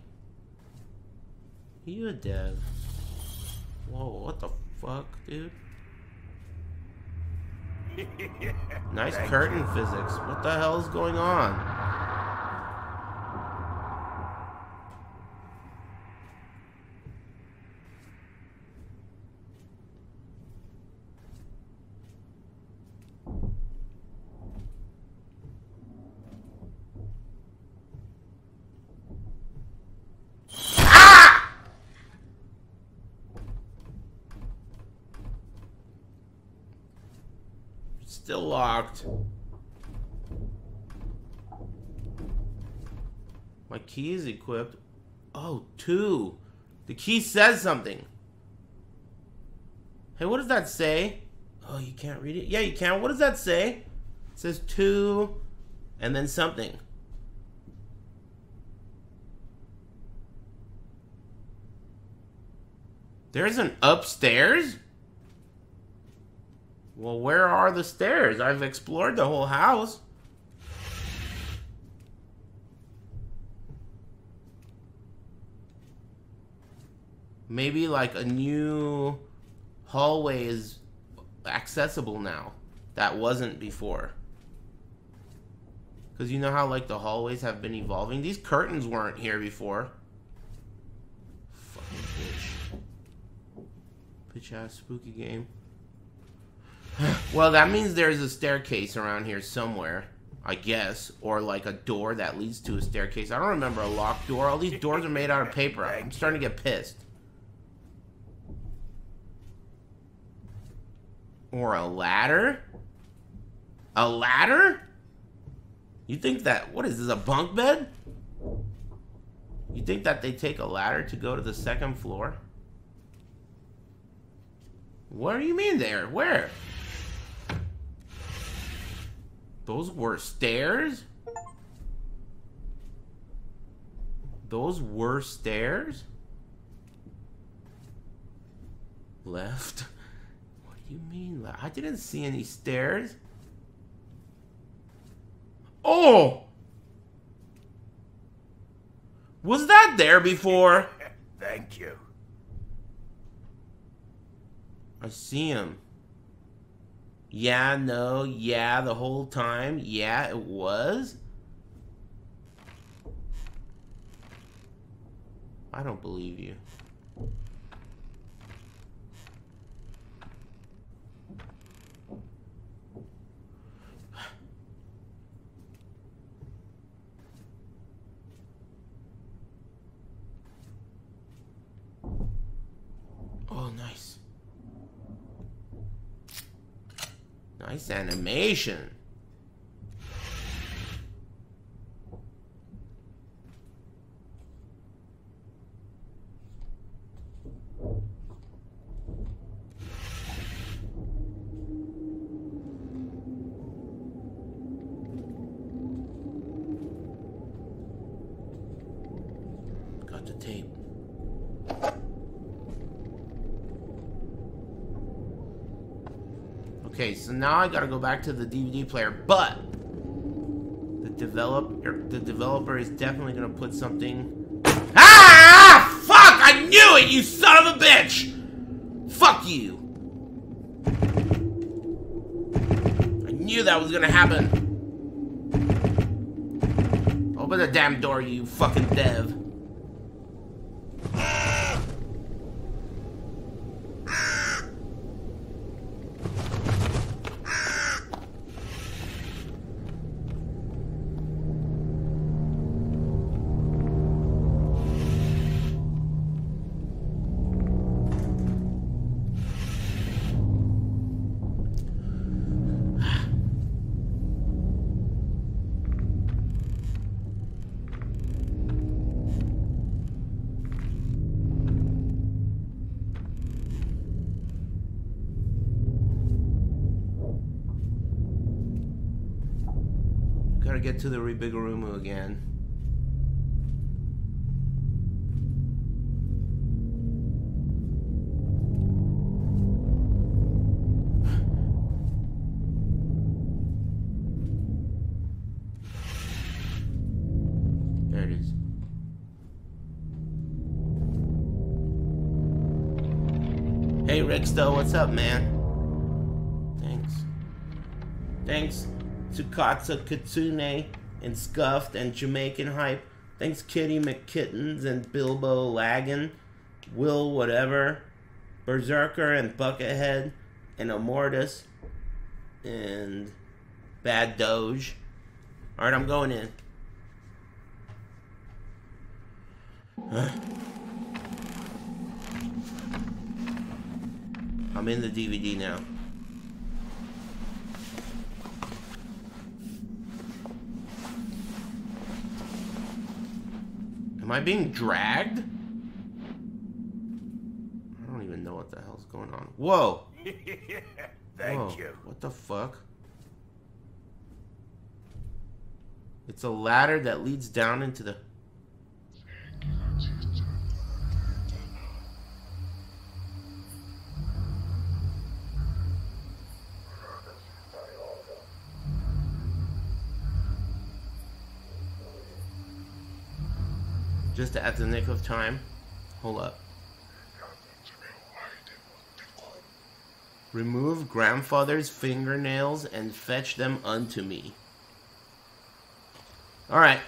You a dev? Whoa, what the fuck, dude? (laughs) Nice curtain physics. What the hell's going on? Still locked. My key is equipped. Oh, two. The key says something. Hey, what does that say? Oh, you can't read it? Yeah, you can. What does that say? It says two and then something. There's an upstairs? Well, where are the stairs? I've explored the whole house. Maybe like a new hallway is accessible now that wasn't before. Because you know how like the hallways have been evolving? These curtains weren't here before. Fucking bitch. Bitch ass spooky game. (sighs) well, that means there's a staircase around here somewhere, I guess, or like a door that leads to a staircase. I don't remember a locked door. All these doors are made out of paper. I'm starting to get pissed. Or a ladder? A ladder? You think that what is this a bunk bed? You think that they take a ladder to go to the second floor? What do you mean there? Where? Those were stairs? Those were stairs? Left? (laughs) What do you mean? le- I didn't see any stairs. Oh! Was that there before? (laughs) Thank you. I see him. Yeah, no, yeah, the whole time. Yeah, it was. I don't believe you. Oh, nice. Nice animation. Got the tape. Okay, so now I gotta go back to the DVD player, but the developer the developer is definitely gonna put something. Ah! Fuck! I knew it, you son of a bitch! Fuck you! I knew that was gonna happen. Open the damn door, you fucking dev. To the Ribigurumu again. There it is. Hey Ricksto, what's up, man? Thanks. Thanks, Tsukatsu Kitsune and Scuffed and Jamaican Hype. Thanks, Kitty McKittens and Bilbo Lagan, Will Whatever, Berserker and Buckethead, and Amortus, and Bad Doge. Alright, I'm going in. Huh? I'm in the DVD now. Am I being dragged? I don't even know what the hell's going on. Whoa! (laughs) Thank Whoa, you. What the fuck? It's a ladder that leads down into the. Just at the nick of time. Hold up. Remove grandfather's fingernails and fetch them unto me. Alright.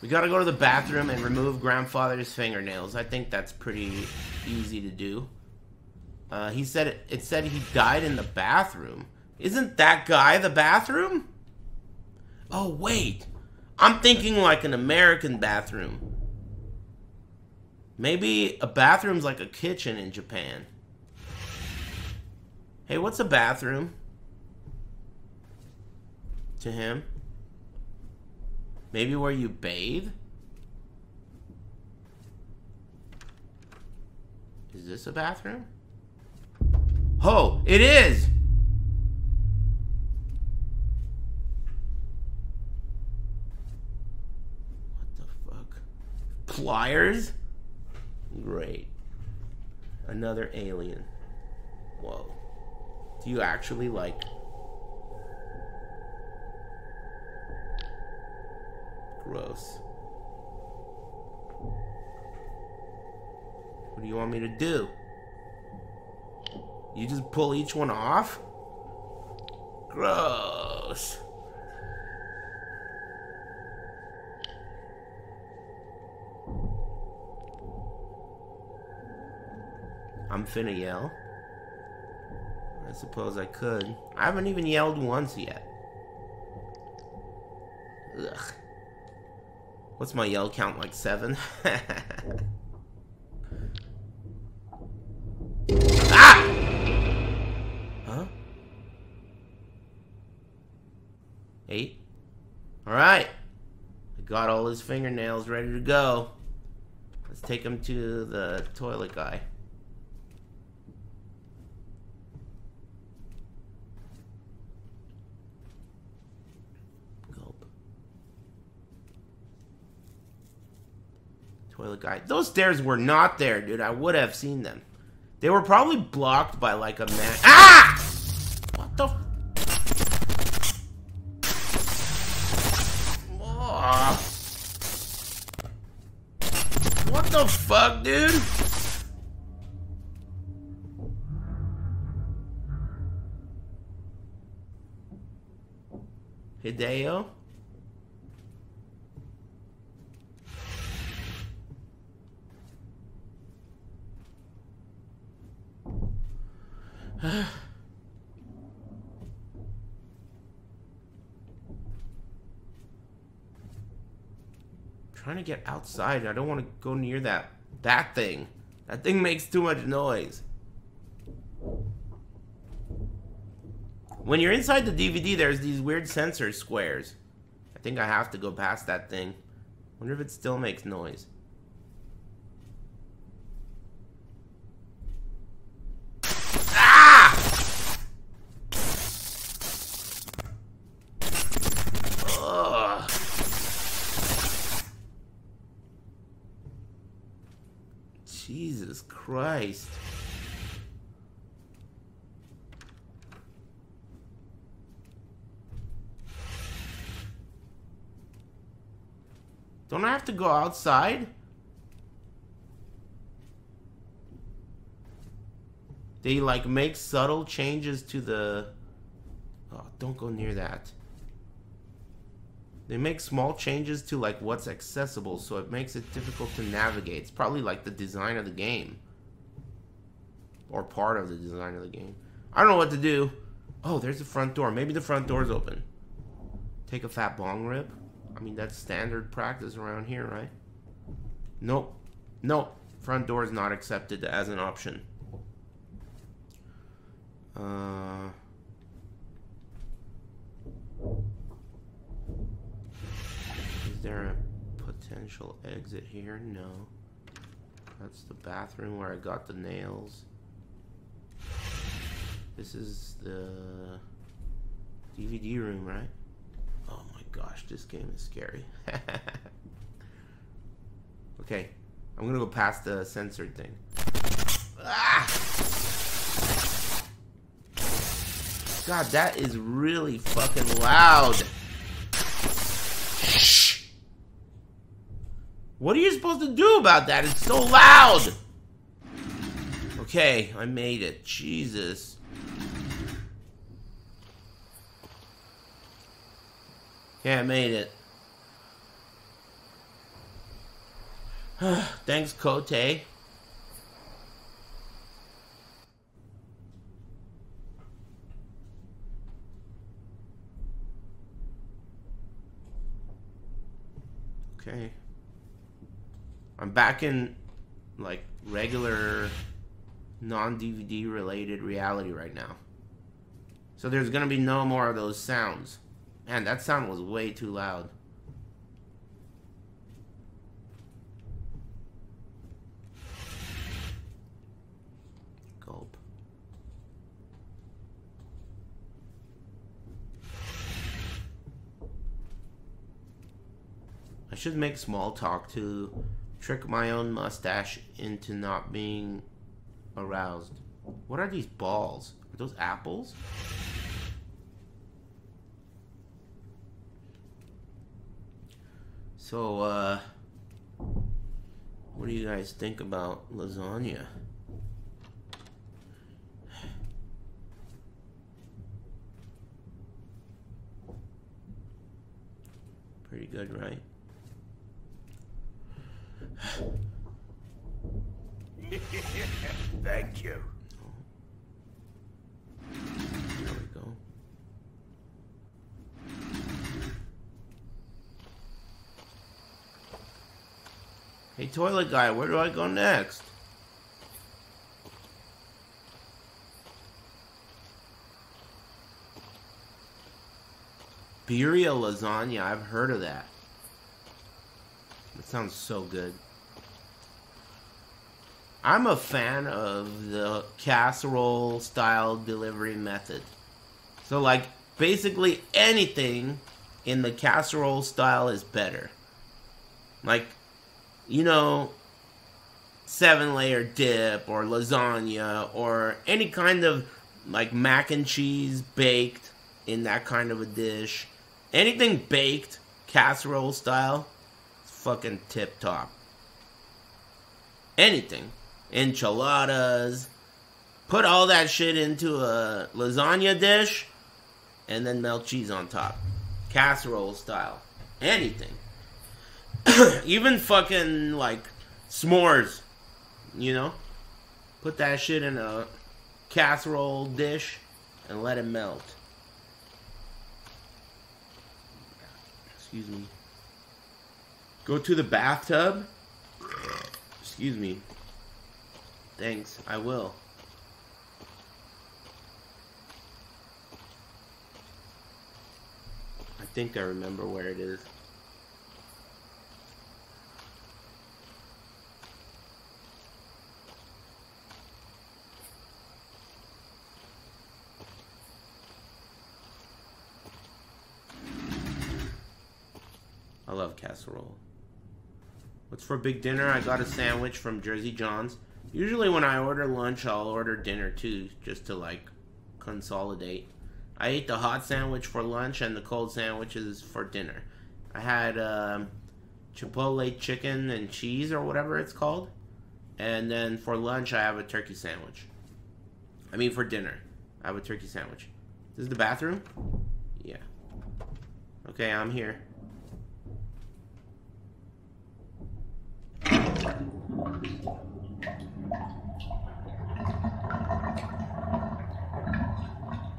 We gotta go to the bathroom and remove grandfather's fingernails. I think that's pretty easy to do. Uh, he said it, it said he died in the bathroom. Isn't that guy the bathroom? Oh, wait. I'm thinking like an American bathroom. Maybe a bathroom's like a kitchen in Japan. Hey, what's a bathroom? To him? Maybe where you bathe? Is this a bathroom? Oh, it is! What the fuck? Pliers? Great. Another alien. Whoa. Do you actually like gross? What do you want me to do? You just pull each one off? Gross. I'm finna yell. I suppose I could. I haven't even yelled once yet. Ugh. What's my yell count? Like seven? (laughs) ah! Huh? Eight? Alright. I got all his fingernails ready to go. Let's take him to the toilet guy. Gulp. Toilet guy. Those stairs were not there, dude. I would have seen them. They were probably blocked by like a man. Ah! What the? Ah. What the fuck, dude? Hideo? (sighs) trying to get outside. I don't want to go near that that thing. That thing makes too much noise. When you're inside the DVD, there's these weird sensor squares. I think I have to go past that thing. Wonder if it still makes noise. Ah! Ugh. Jesus Christ. Don't I have to go outside? They like make subtle changes to the. Oh, don't go near that. They make small changes to like what's accessible, so it makes it difficult to navigate. It's probably like the design of the game, or part of the design of the game. I don't know what to do. Oh, there's the front door. Maybe the front door's open. Take a fat bong rip. I mean, that's standard practice around here, right? Nope. Nope. Front door is not accepted as an option. Uh... Is there a potential exit here? No. That's the bathroom where I got the nails. This is the DVD room, right? Oh my gosh, this game is scary. (laughs) okay, I'm gonna go past the censored thing. Ah! God, that is really fucking loud. Shh. What are you supposed to do about that? It's so loud. Okay, I made it. Jesus. Yeah, I made it. (sighs) Thanks, Kote. Okay. I'm back in, like, regular non-DVD related reality right now. So there's gonna be no more of those sounds. Man, that sound was way too loud. Gulp. I should make small talk to trick my own mustache into not being aroused. What are these balls? Are those apples? So, uh, what do you guys think about lasagna? Pretty good, right? (laughs) Thank you. There we go. Hey, toilet guy, where do I go next? Birria lasagna, I've heard of that. That sounds so good. I'm a fan of the casserole style delivery method. So, like, basically anything in the casserole style is better. Like, you know, seven layer dip or lasagna or any kind of like mac and cheese baked in that kind of a dish. Anything baked, casserole style, fucking tip top. Anything. Enchiladas. Put all that shit into a lasagna dish and then melt cheese on top. Casserole style. Anything. (coughs) Even fucking like s'mores, you know? Put that shit in a casserole dish and let it melt. Excuse me. Go to the bathtub. Excuse me. Thanks, I will. I think I remember where it is. I love casserole. What's for big dinner? I got a sandwich from Jersey John's. Usually when I order lunch, I'll order dinner too, just to like consolidate. I ate the hot sandwich for lunch and the cold sandwiches for dinner. I had um, Chipotle chicken and cheese or whatever it's called. And then for lunch, I have a turkey sandwich. I mean, for dinner, I have a turkey sandwich. This is the bathroom? Yeah. Okay, I'm here.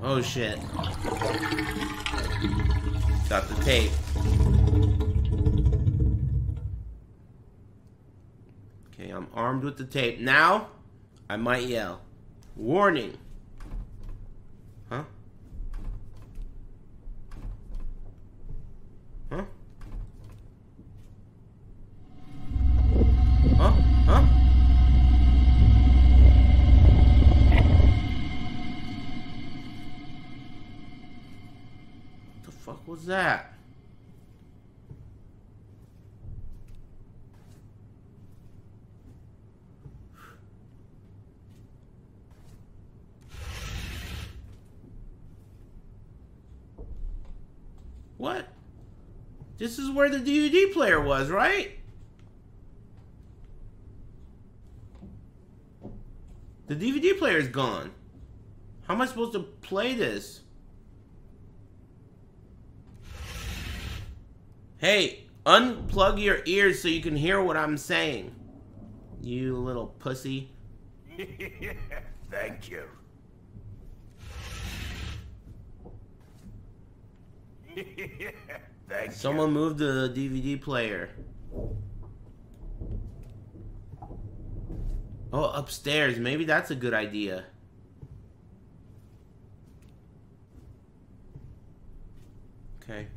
Oh shit. Got the tape. Okay, I'm armed with the tape. Now, I might yell. Warning. Was that? What? This is where the DVD player was, right? The DVD player is gone. How am I supposed to play this? Hey, unplug your ears so you can hear what I'm saying. You little pussy. (laughs) Thank you. (laughs) Thank Someone moved the DVD player. Oh, upstairs. Maybe that's a good idea. Okay.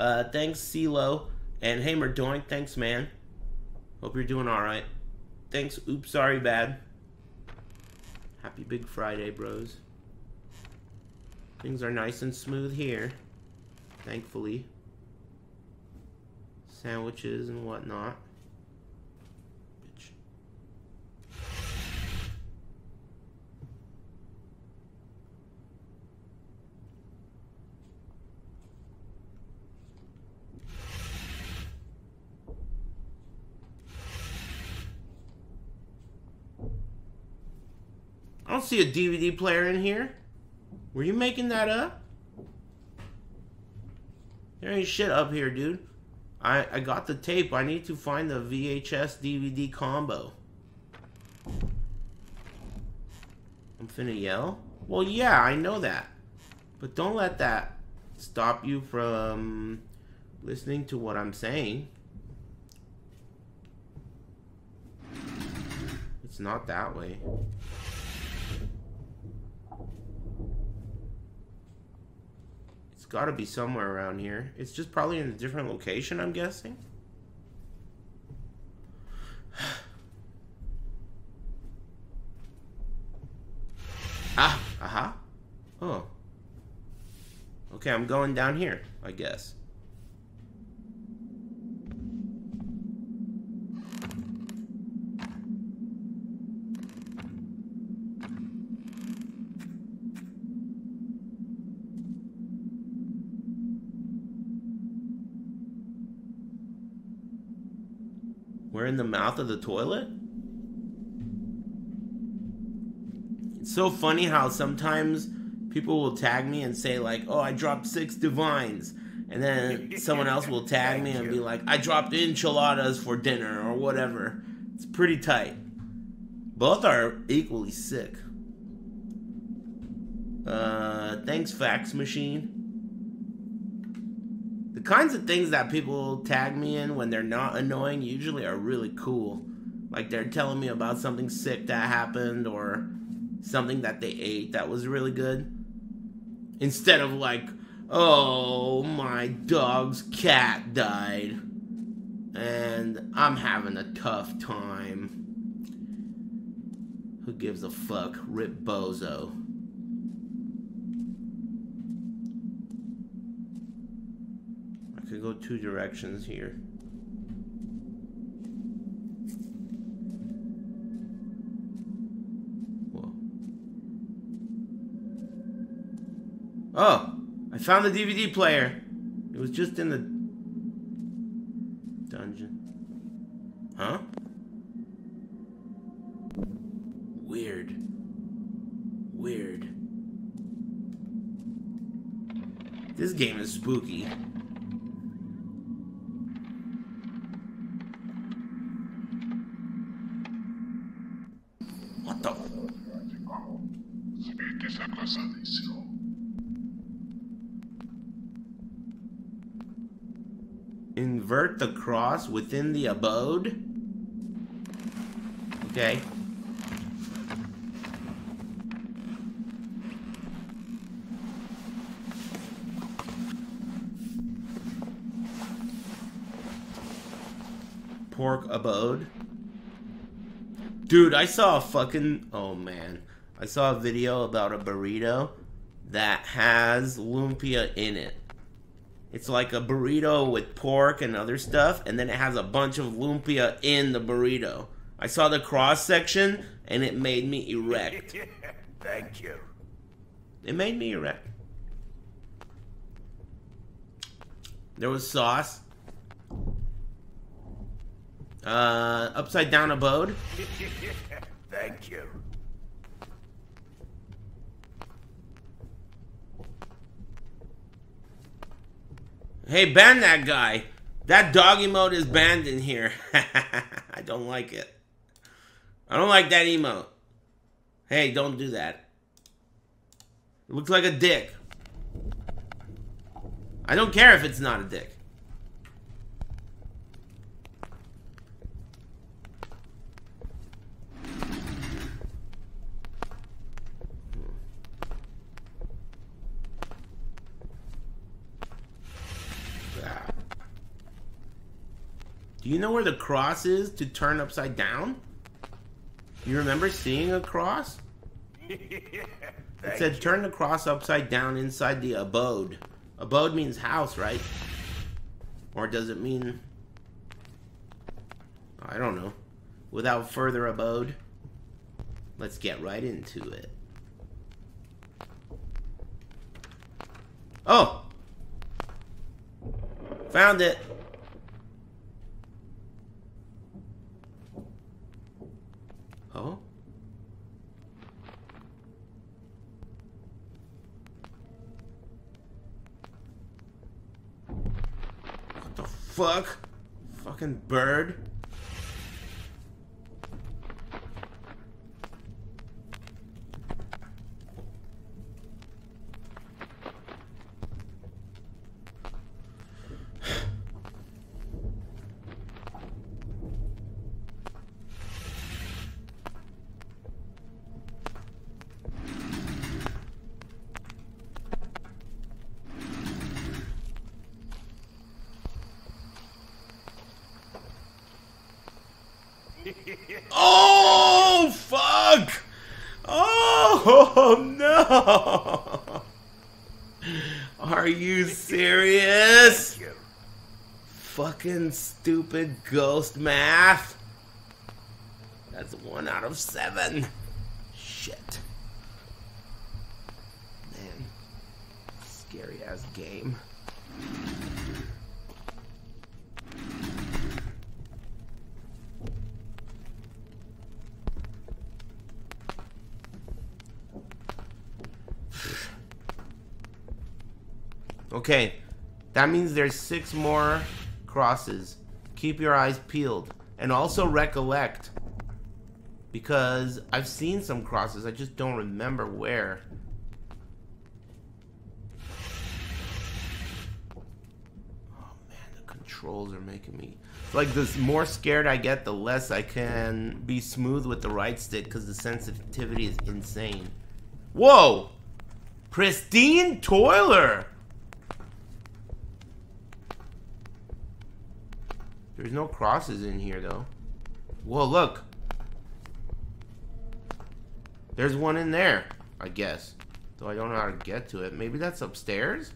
Uh, thanks, CeeLo. And hey, Merdoink, thanks, man. Hope you're doing alright. Thanks, Oops, Sorry, Bad. Happy Big Friday, bros. Things are nice and smooth here. Thankfully. Sandwiches and whatnot. Bitch. I don't see a DVD player in here. Were you making that up? There ain't shit up here, dude. I, I got the tape. I need to find the VHS DVD combo. I'm finna yell? Well, yeah, I know that. But don't let that stop you from listening to what I'm saying. It's not that way. It's gotta be somewhere around here. It's just probably in a different location, I'm guessing. (sighs) ah, aha. Oh. Okay, I'm going down here, I guess. In the mouth of the toilet? It's so funny how sometimes people will tag me and say like, "Oh, I dropped six divines," and then (laughs) someone else will tag me and be like, "I dropped enchiladas for dinner" or whatever. It's pretty tight. Both are equally sick. Uh, thanks, fax machine. The kinds of things that people tag me in when they're not annoying usually are really cool. Like they're telling me about something sick that happened or something that they ate that was really good. Instead of like, oh, my dog's cat died. And I'm having a tough time. Who gives a fuck? Rip Bozo. Go two directions here. Whoa. Oh, I found the DVD player. It was just in the dungeon. Huh? Weird. Weird. This game is spooky. Invert the cross within the abode? Okay. Pork adobo. Dude, I saw a fucking. Oh man. I saw a video about a burrito that has lumpia in it. It's like a burrito with pork and other stuff, and then it has a bunch of lumpia in the burrito. I saw the cross section, and it made me erect. (laughs) Thank you. It made me erect. There was sauce. Uh, upside down abode. (laughs) Thank you. Hey, ban that guy. That doggy mode is banned in here. (laughs) I don't like it. I don't like that emote. Hey, don't do that. It looks like a dick. I don't care if it's not a dick. Do you know where the cross is to turn upside down? You remember seeing a cross? (laughs) It said turn the cross upside down inside the abode. Abode means house, right? Or does it mean... I don't know. Without further abode, let's get right into it. Oh! Found it! Oh? What the fuck? Fucking bird. Oh fuck! Oh no! Are you serious? Fucking stupid ghost math. That's one out of seven. Shit. Man. Scary ass game. (sighs) Okay, that means there's six more crosses keep your eyes peeled. And also recollect, because I've seen some crosses, I just don't remember where. Oh man, the controls are making me... Like the more scared I get, the less I can be smooth with the right stick, because the sensitivity is insane. Whoa! Pristine Toiler! There's no crosses in here though. Whoa, look! There's one in there, I guess. Though I don't know how to get to it. Maybe that's upstairs?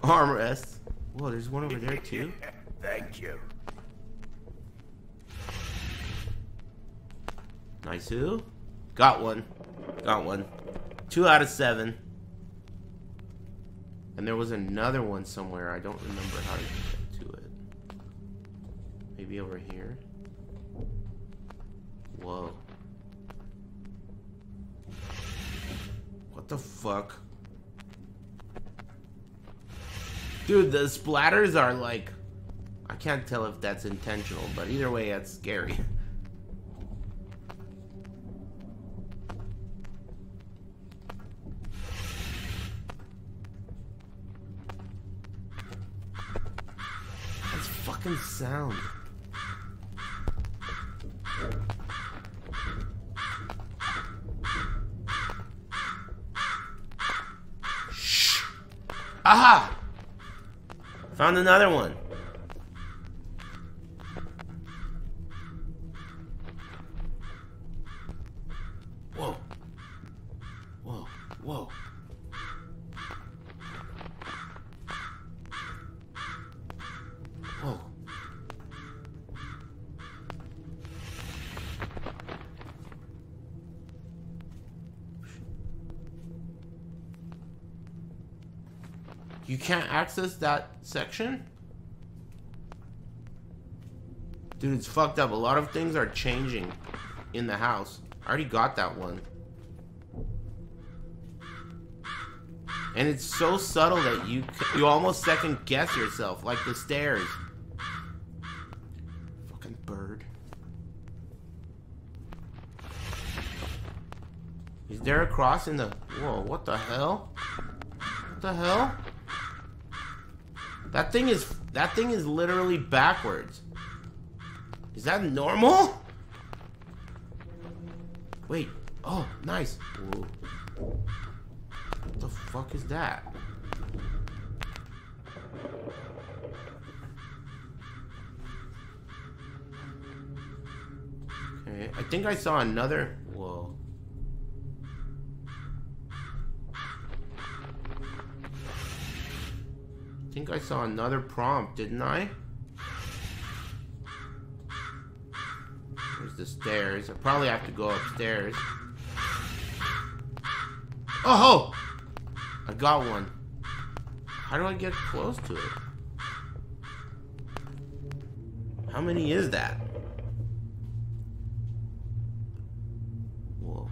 Armrest. Whoa, there's one over there too. (laughs) Thank you. Nice who? Got one. Got one. Two out of seven. And there was another one somewhere. I don't remember how to get to it. Maybe over here. Whoa. What the fuck? Dude, the splatters are like... I can't tell if that's intentional, but either way, that's scary. (laughs) fucking sound. Shh. Aha! Found another one. Whoa. Whoa. Whoa. Whoa. You can't access that section? Dude, it's fucked up. A lot of things are changing in the house. I already got that one. And it's so subtle that you you almost second guess yourself, like the stairs. Fucking bird. Is there a cross in the? Whoa! What the hell? What the hell? That thing is that thing is literally backwards. Is that normal? Wait. Oh, nice. Whoa. What the fuck is that? Okay, I think I saw another. Whoa. I think I saw another prompt, didn't I? There's the stairs. I probably have to go upstairs. Oh! ho! I got one. How do I get close to it? How many is that? Whoa.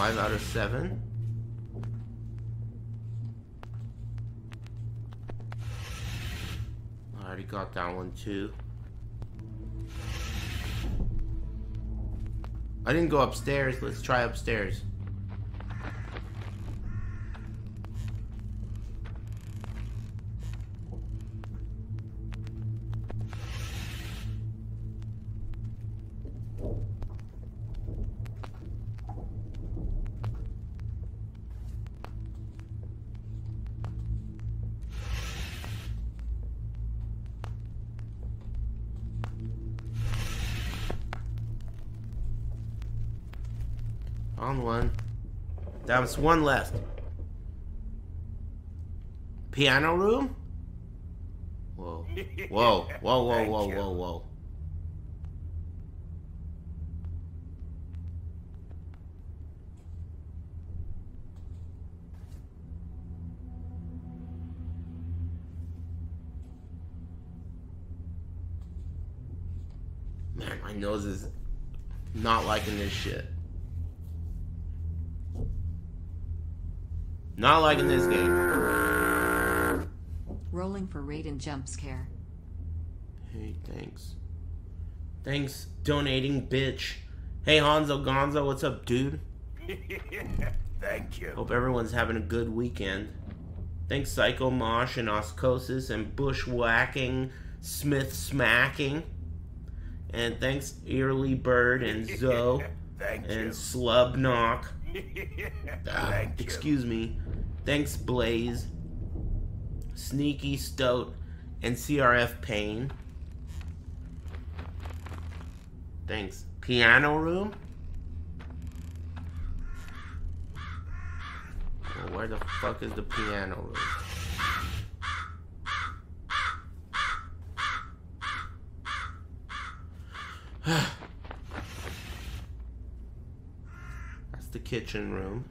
Five out of seven. I already got that one too. I didn't go upstairs. Let's try upstairs. Was one left. Piano room? Whoa. (laughs) Whoa. Whoa, whoa, whoa, whoa, whoa. Man, my nose is not liking this shit. Not liking this game. Rolling for raid and jump scare. Hey, thanks. Thanks, donating bitch. Hey Hanzo Gonzo, what's up, dude? (laughs) Thank you. Hope everyone's having a good weekend. Thanks, Psycho Mosh and Oscosis and Bushwhacking, Smith Smacking. And thanks, Early Bird and (laughs) Zoe Thank and you. Slubknock. Ah, Ah, you. excuse me. Thanks, Blaze, Sneaky Stoat, and CRF Pain. Thanks. Piano Room? Well, where the fuck is the piano room? (sighs) (sighs) That's the kitchen room.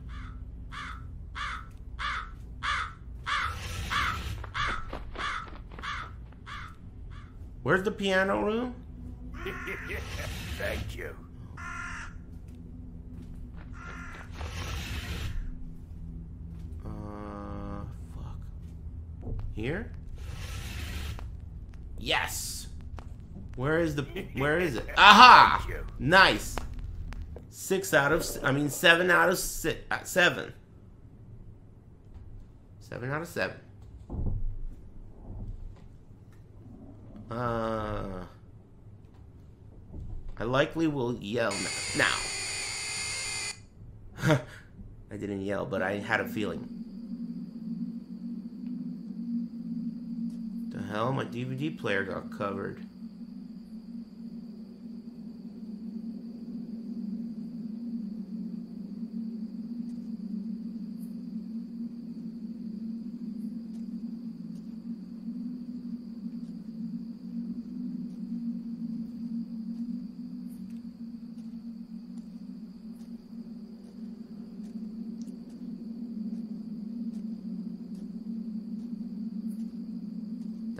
Where's the piano room? (laughs) Thank you. Uh, fuck. Here? Yes. Where is the? Where is it? (laughs) Aha! Nice. Six out of. I mean, seven out of six. Uh, seven. Seven out of seven. Uh. I likely will yell now. Now. (laughs) I didn't yell, but I had a feeling. The hell? My DVD player got covered.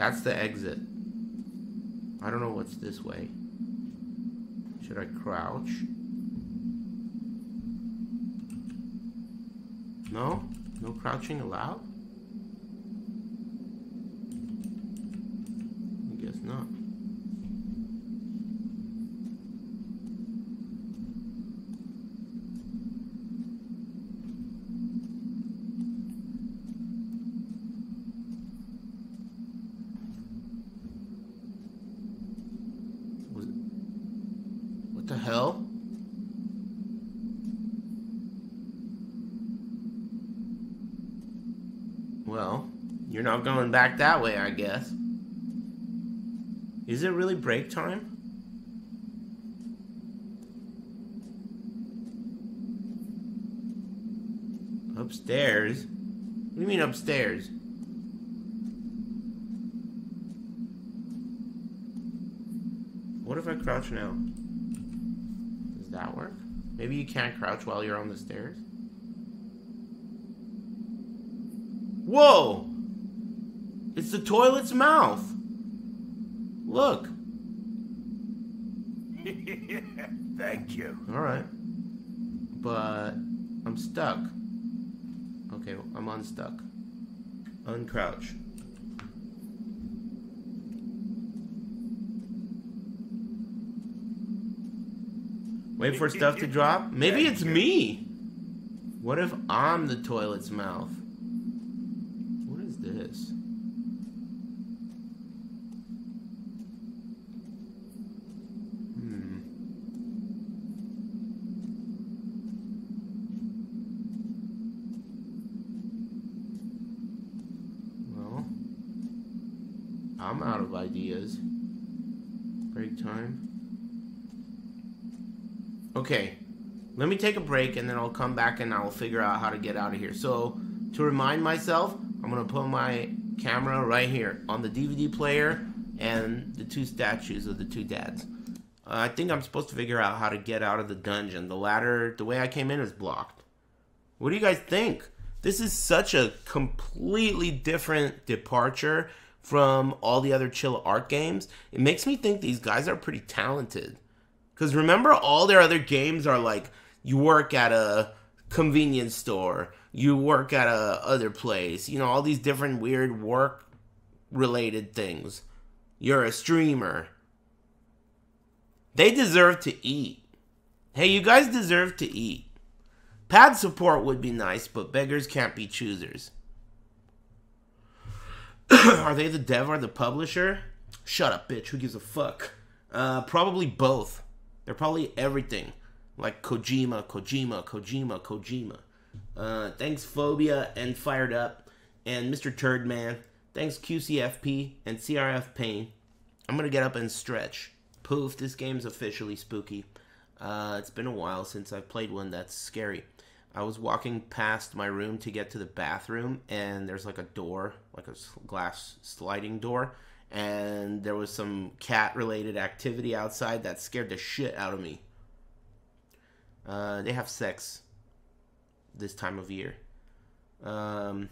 That's the exit. I don't know what's this way. Should I crouch? No? No crouching allowed? I guess not. Was it? What the hell? Well, you're not going back that way, I guess. Is it really break time? Upstairs? What do you mean upstairs? What if I crouch now? Does that work? Maybe you can't crouch while you're on the stairs? Whoa! It's the toilet's mouth! Look! (laughs) Thank you. Alright. But I'm stuck. Okay, I'm unstuck. Uncrouch. Wait for stuff to drop? Maybe it's (laughs) me! What if I'm the toilet's mouth? What is this? Hmm. Well, I'm out of ideas. Break time. Okay, let me take a break and then I'll come back and I'll figure out how to get out of here. So, to remind myself, I'm gonna put my camera right here on the DVD player and the two statues of the two dads. Uh, I think I'm supposed to figure out how to get out of the dungeon. The ladder, the way I came in, is blocked. What do you guys think? This is such a completely different departure from all the other chill art games. It makes me think these guys are pretty talented. Because remember, all their other games are like you work at a convenience store, you work at a other place, you know, all these different weird work related things. You're a streamer. They deserve to eat. Hey, you guys deserve to eat. Pad support would be nice, but beggars can't be choosers. (clears throat) Are they the dev or the publisher? Shut up, bitch. Who gives a fuck? Uh, probably both. They're probably everything. Like Kojima, Kojima, Kojima, Kojima. Uh, thanks, Phobia and Fired Up, and Mr. Turdman. Thanks, QCFP and CRF Pain. I'm gonna get up and stretch. Poof, this game's officially spooky. Uh, it's been a while since I've played one that's scary. I was walking past my room to get to the bathroom, and there's like a door, like a glass sliding door, and there was some cat related activity outside that scared the shit out of me. Uh, they have sex this time of year. Um,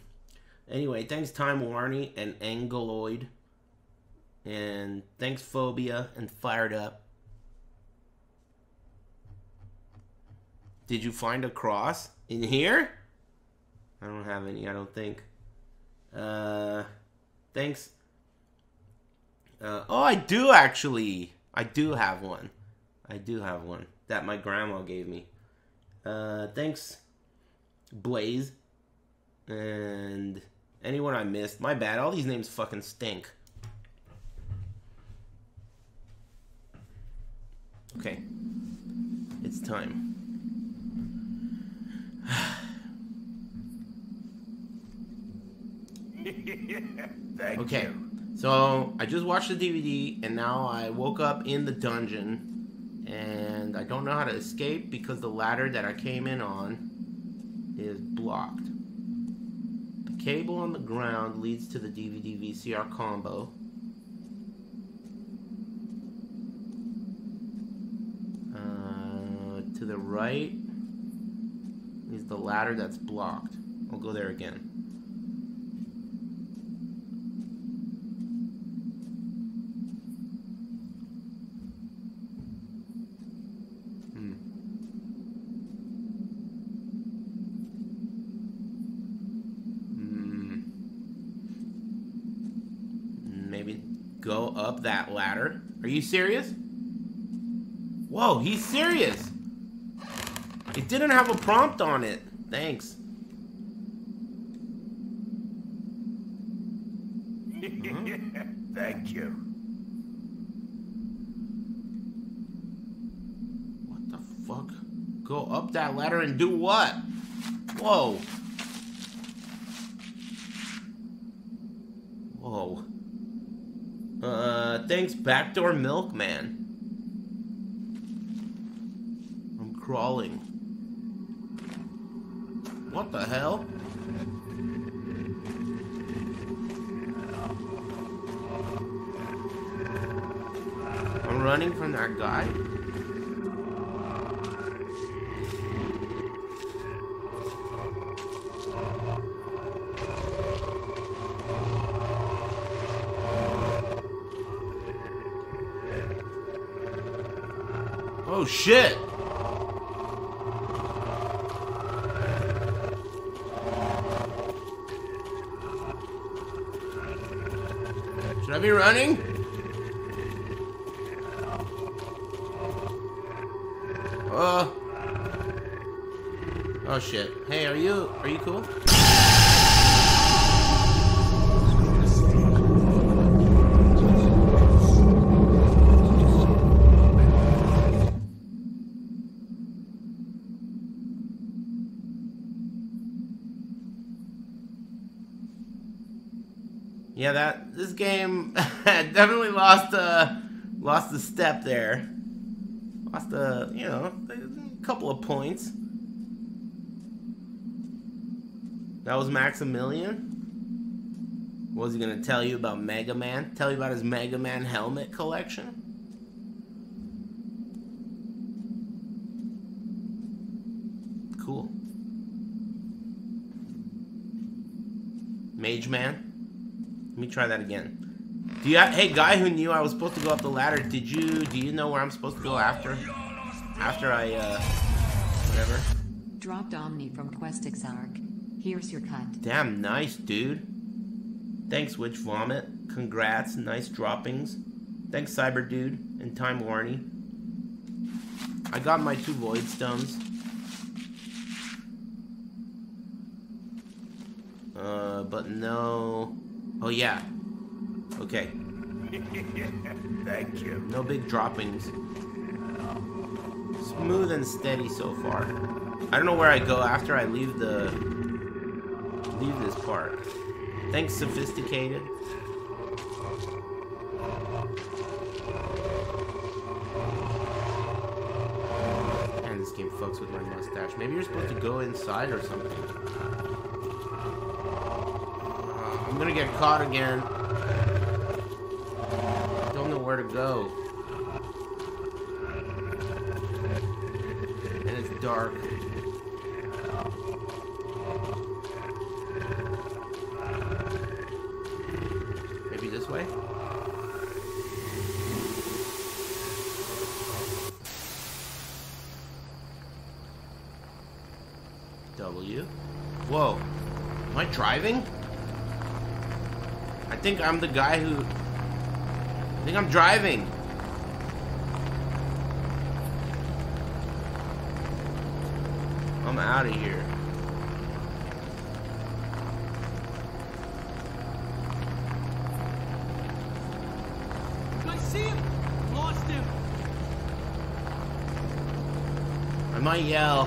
anyway, thanks Time Warney and Angeloid. And thanks Phobia and Fired Up. Did you find a cross in here? I don't have any, I don't think. Uh, thanks. Uh, oh, I do actually. I do have one. I do have one that my grandma gave me. Uh, thanks, Blaze. And anyone I missed. My bad. All these names fucking stink. Okay. It's time. (laughs) Thank Okay. you. So I just watched the DVD and now I woke up in the dungeon and I don't know how to escape because the ladder that I came in on is blocked. The cable on the ground leads to the DVD VCR combo. Uh, to the right is the ladder that's blocked. I'll go there again. Hmm. Hmm. Maybe go up that ladder. Are you serious? Whoa, he's serious. It didn't have a prompt on it. Thanks. (laughs) Thank you. What the fuck? Go up that ladder and do what? Whoa. Whoa. Thanks, Backdoor Milkman. I'm crawling. What the hell? I'm running from that guy. Shit! Should I be running? Oh. Oh shit. Hey, are you are you cool? Yeah, that this game (laughs) definitely lost a lost a step there. Lost a you know a couple of points. That was Maximilian. What was he gonna tell you about Mega Man? Tell you about his Mega Man helmet collection? Cool. Mage Man. Let me try that again. Do you? Hey, guy who knew I was supposed to go up the ladder. Did you? Do you know where I'm supposed to go after? After I, uh, whatever. Dropped Omni from Questix Here's your cut. Damn nice, dude. Thanks, Witch Vomit. Congrats, nice droppings. Thanks, Cyber Dude and Time Warney. I got my two void stones. Uh, but no. Oh yeah. Okay. (laughs) Thank you. No big droppings. Smooth and steady so far. I don't know where I go after I leave the leave this part. Thanks, sophisticated. Man, this game fucks with my mustache. Maybe you're supposed to go inside or something. I'm gonna get caught again. Don't know where to go. And it's dark. Think I'm the guy who... I think I'm driving. I'm out of here. I see him! Lost him! I might yell.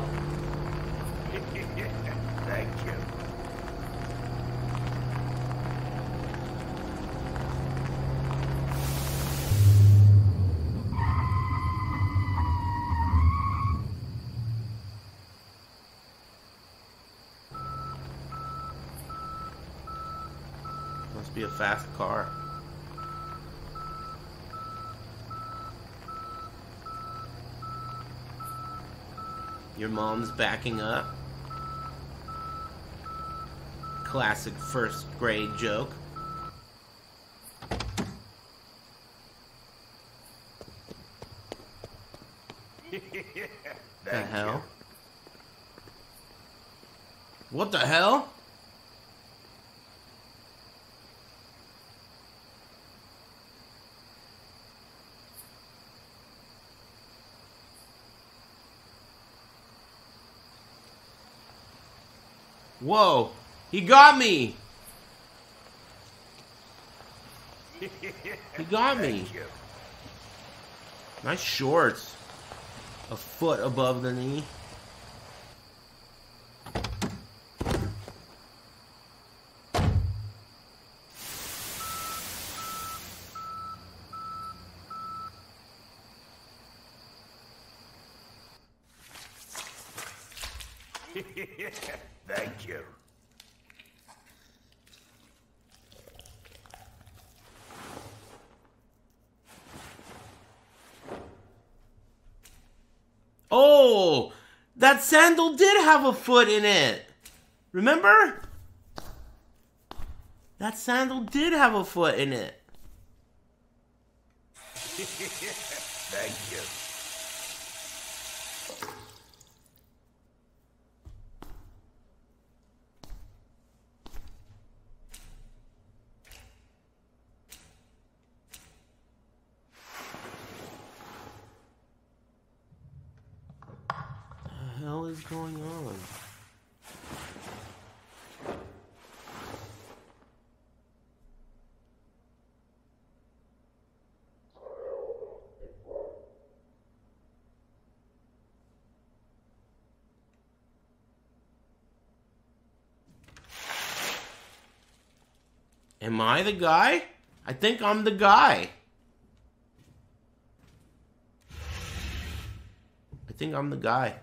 Thank you. Must be a fast car. Your mom's backing up. Classic first grade joke. (laughs) the hell? What the hell? Whoa! He got me! He got me. (laughs) Nice shorts. A foot above the knee. Thank you. Oh! That sandal did have a foot in it! Remember? That sandal did have a foot in it. Thank you. the hell is going on? Am I the guy? I think I'm the guy. I think I'm the guy.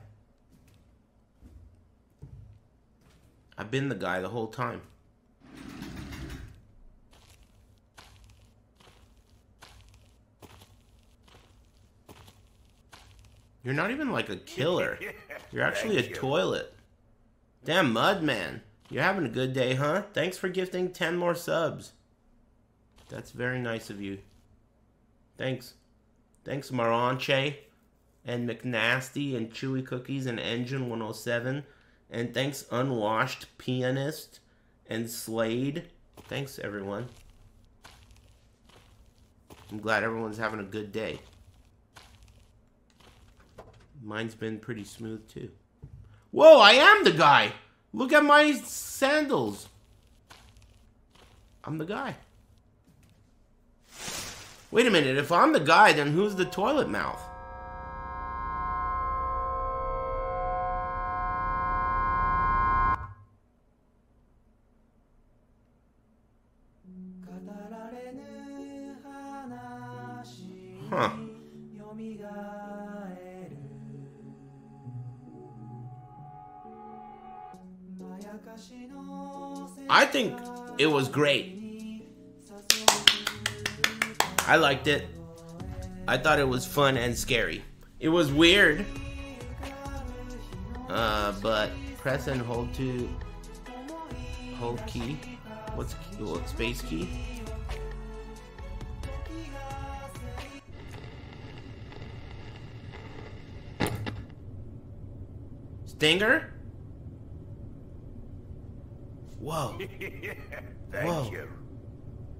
I've been the guy the whole time. You're not even like a killer. (laughs) You're actually a toilet. Damn, Mudman. You're having a good day, huh? Thanks for gifting 10 more subs. That's very nice of you. Thanks. Thanks, Maranche and McNasty and Chewy Cookies and Engine 107. And thanks, Unwashed Pianist and Slade. Thanks, everyone. I'm glad everyone's having a good day. Mine's been pretty smooth too. Whoa, I am the guy. Look at my sandals. I'm the guy. Wait a minute, if I'm the guy, then who's the toilet mouth? It was great. I liked it. I thought it was fun and scary. It was weird. Uh, but press and hold to hold key. What's key? What, space key? Stinger? (laughs) Thank Whoa. you.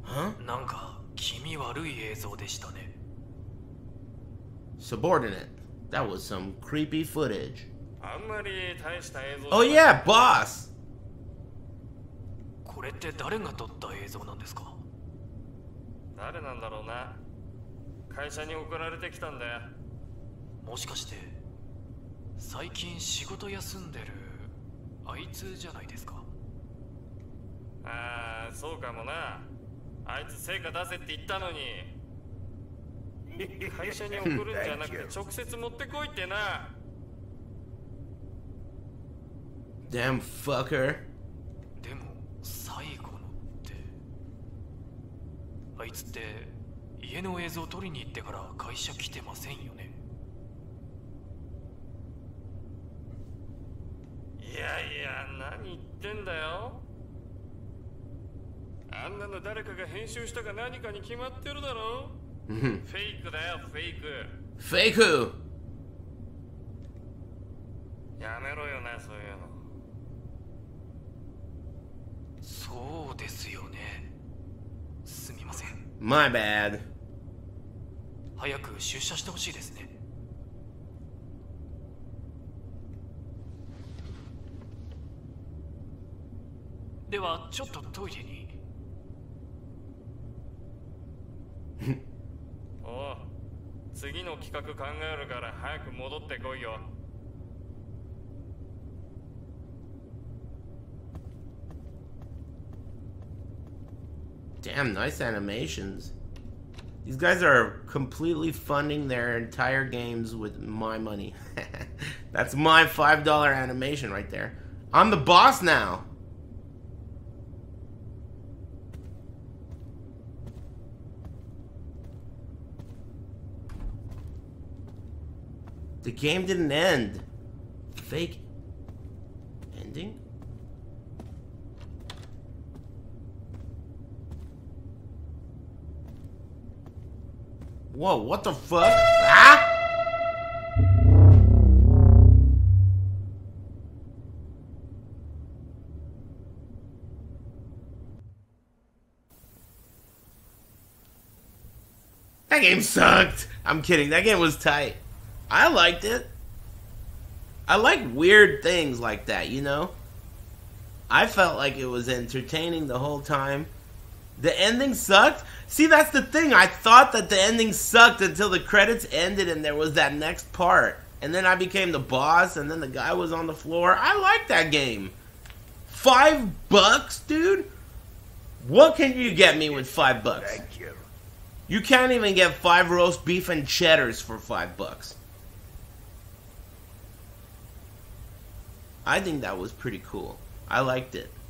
Huh? なんか気味悪い映像でしたね Subordinate. That was some creepy footage. あんまり大した映像 Oh yeah, boss! これって誰が撮った映像なんですか？誰なんだろうな会社に送られてきたんだよもしかして最近仕事休んでるあいつじゃないですか？ああそうかもな。あいつ成果出せって言ったのに。(laughs) 会社に送るんじゃなくて直接持ってこいってな。Damn fucker. でも最後のってあいつって家の映像撮りに行ってから会社来てませんよね？いやいや何言ってんだよあんなの誰かが編集したか何かに決まってるだろフェイクだよフェイク。Fake who? やめろよなそういうの。そうですよね。すみません。My bad. 早く出社してほしいですね。ではちょっとトイレに (laughs) おう次の企画考えるから早く戻ってこいよ Damn, nice animations. These guys are completely funding their entire games with my money. (laughs) That's my $5 animation right there. I'm the boss now. The game didn't end. Fake ending? Whoa, what the fuck? Ah! That game sucked. I'm kidding. That game was tight. I liked it. I like weird things like that, you know? I felt like it was entertaining the whole time. The ending sucked. See, that's the thing. I thought that the ending sucked until the credits ended and there was that next part. And then I became the boss and then the guy was on the floor. I like that game. Five bucks, dude? What can you get me with five bucks? Thank you. You can't even get five roast beef and cheddars for five bucks. I think that was pretty cool. I liked it.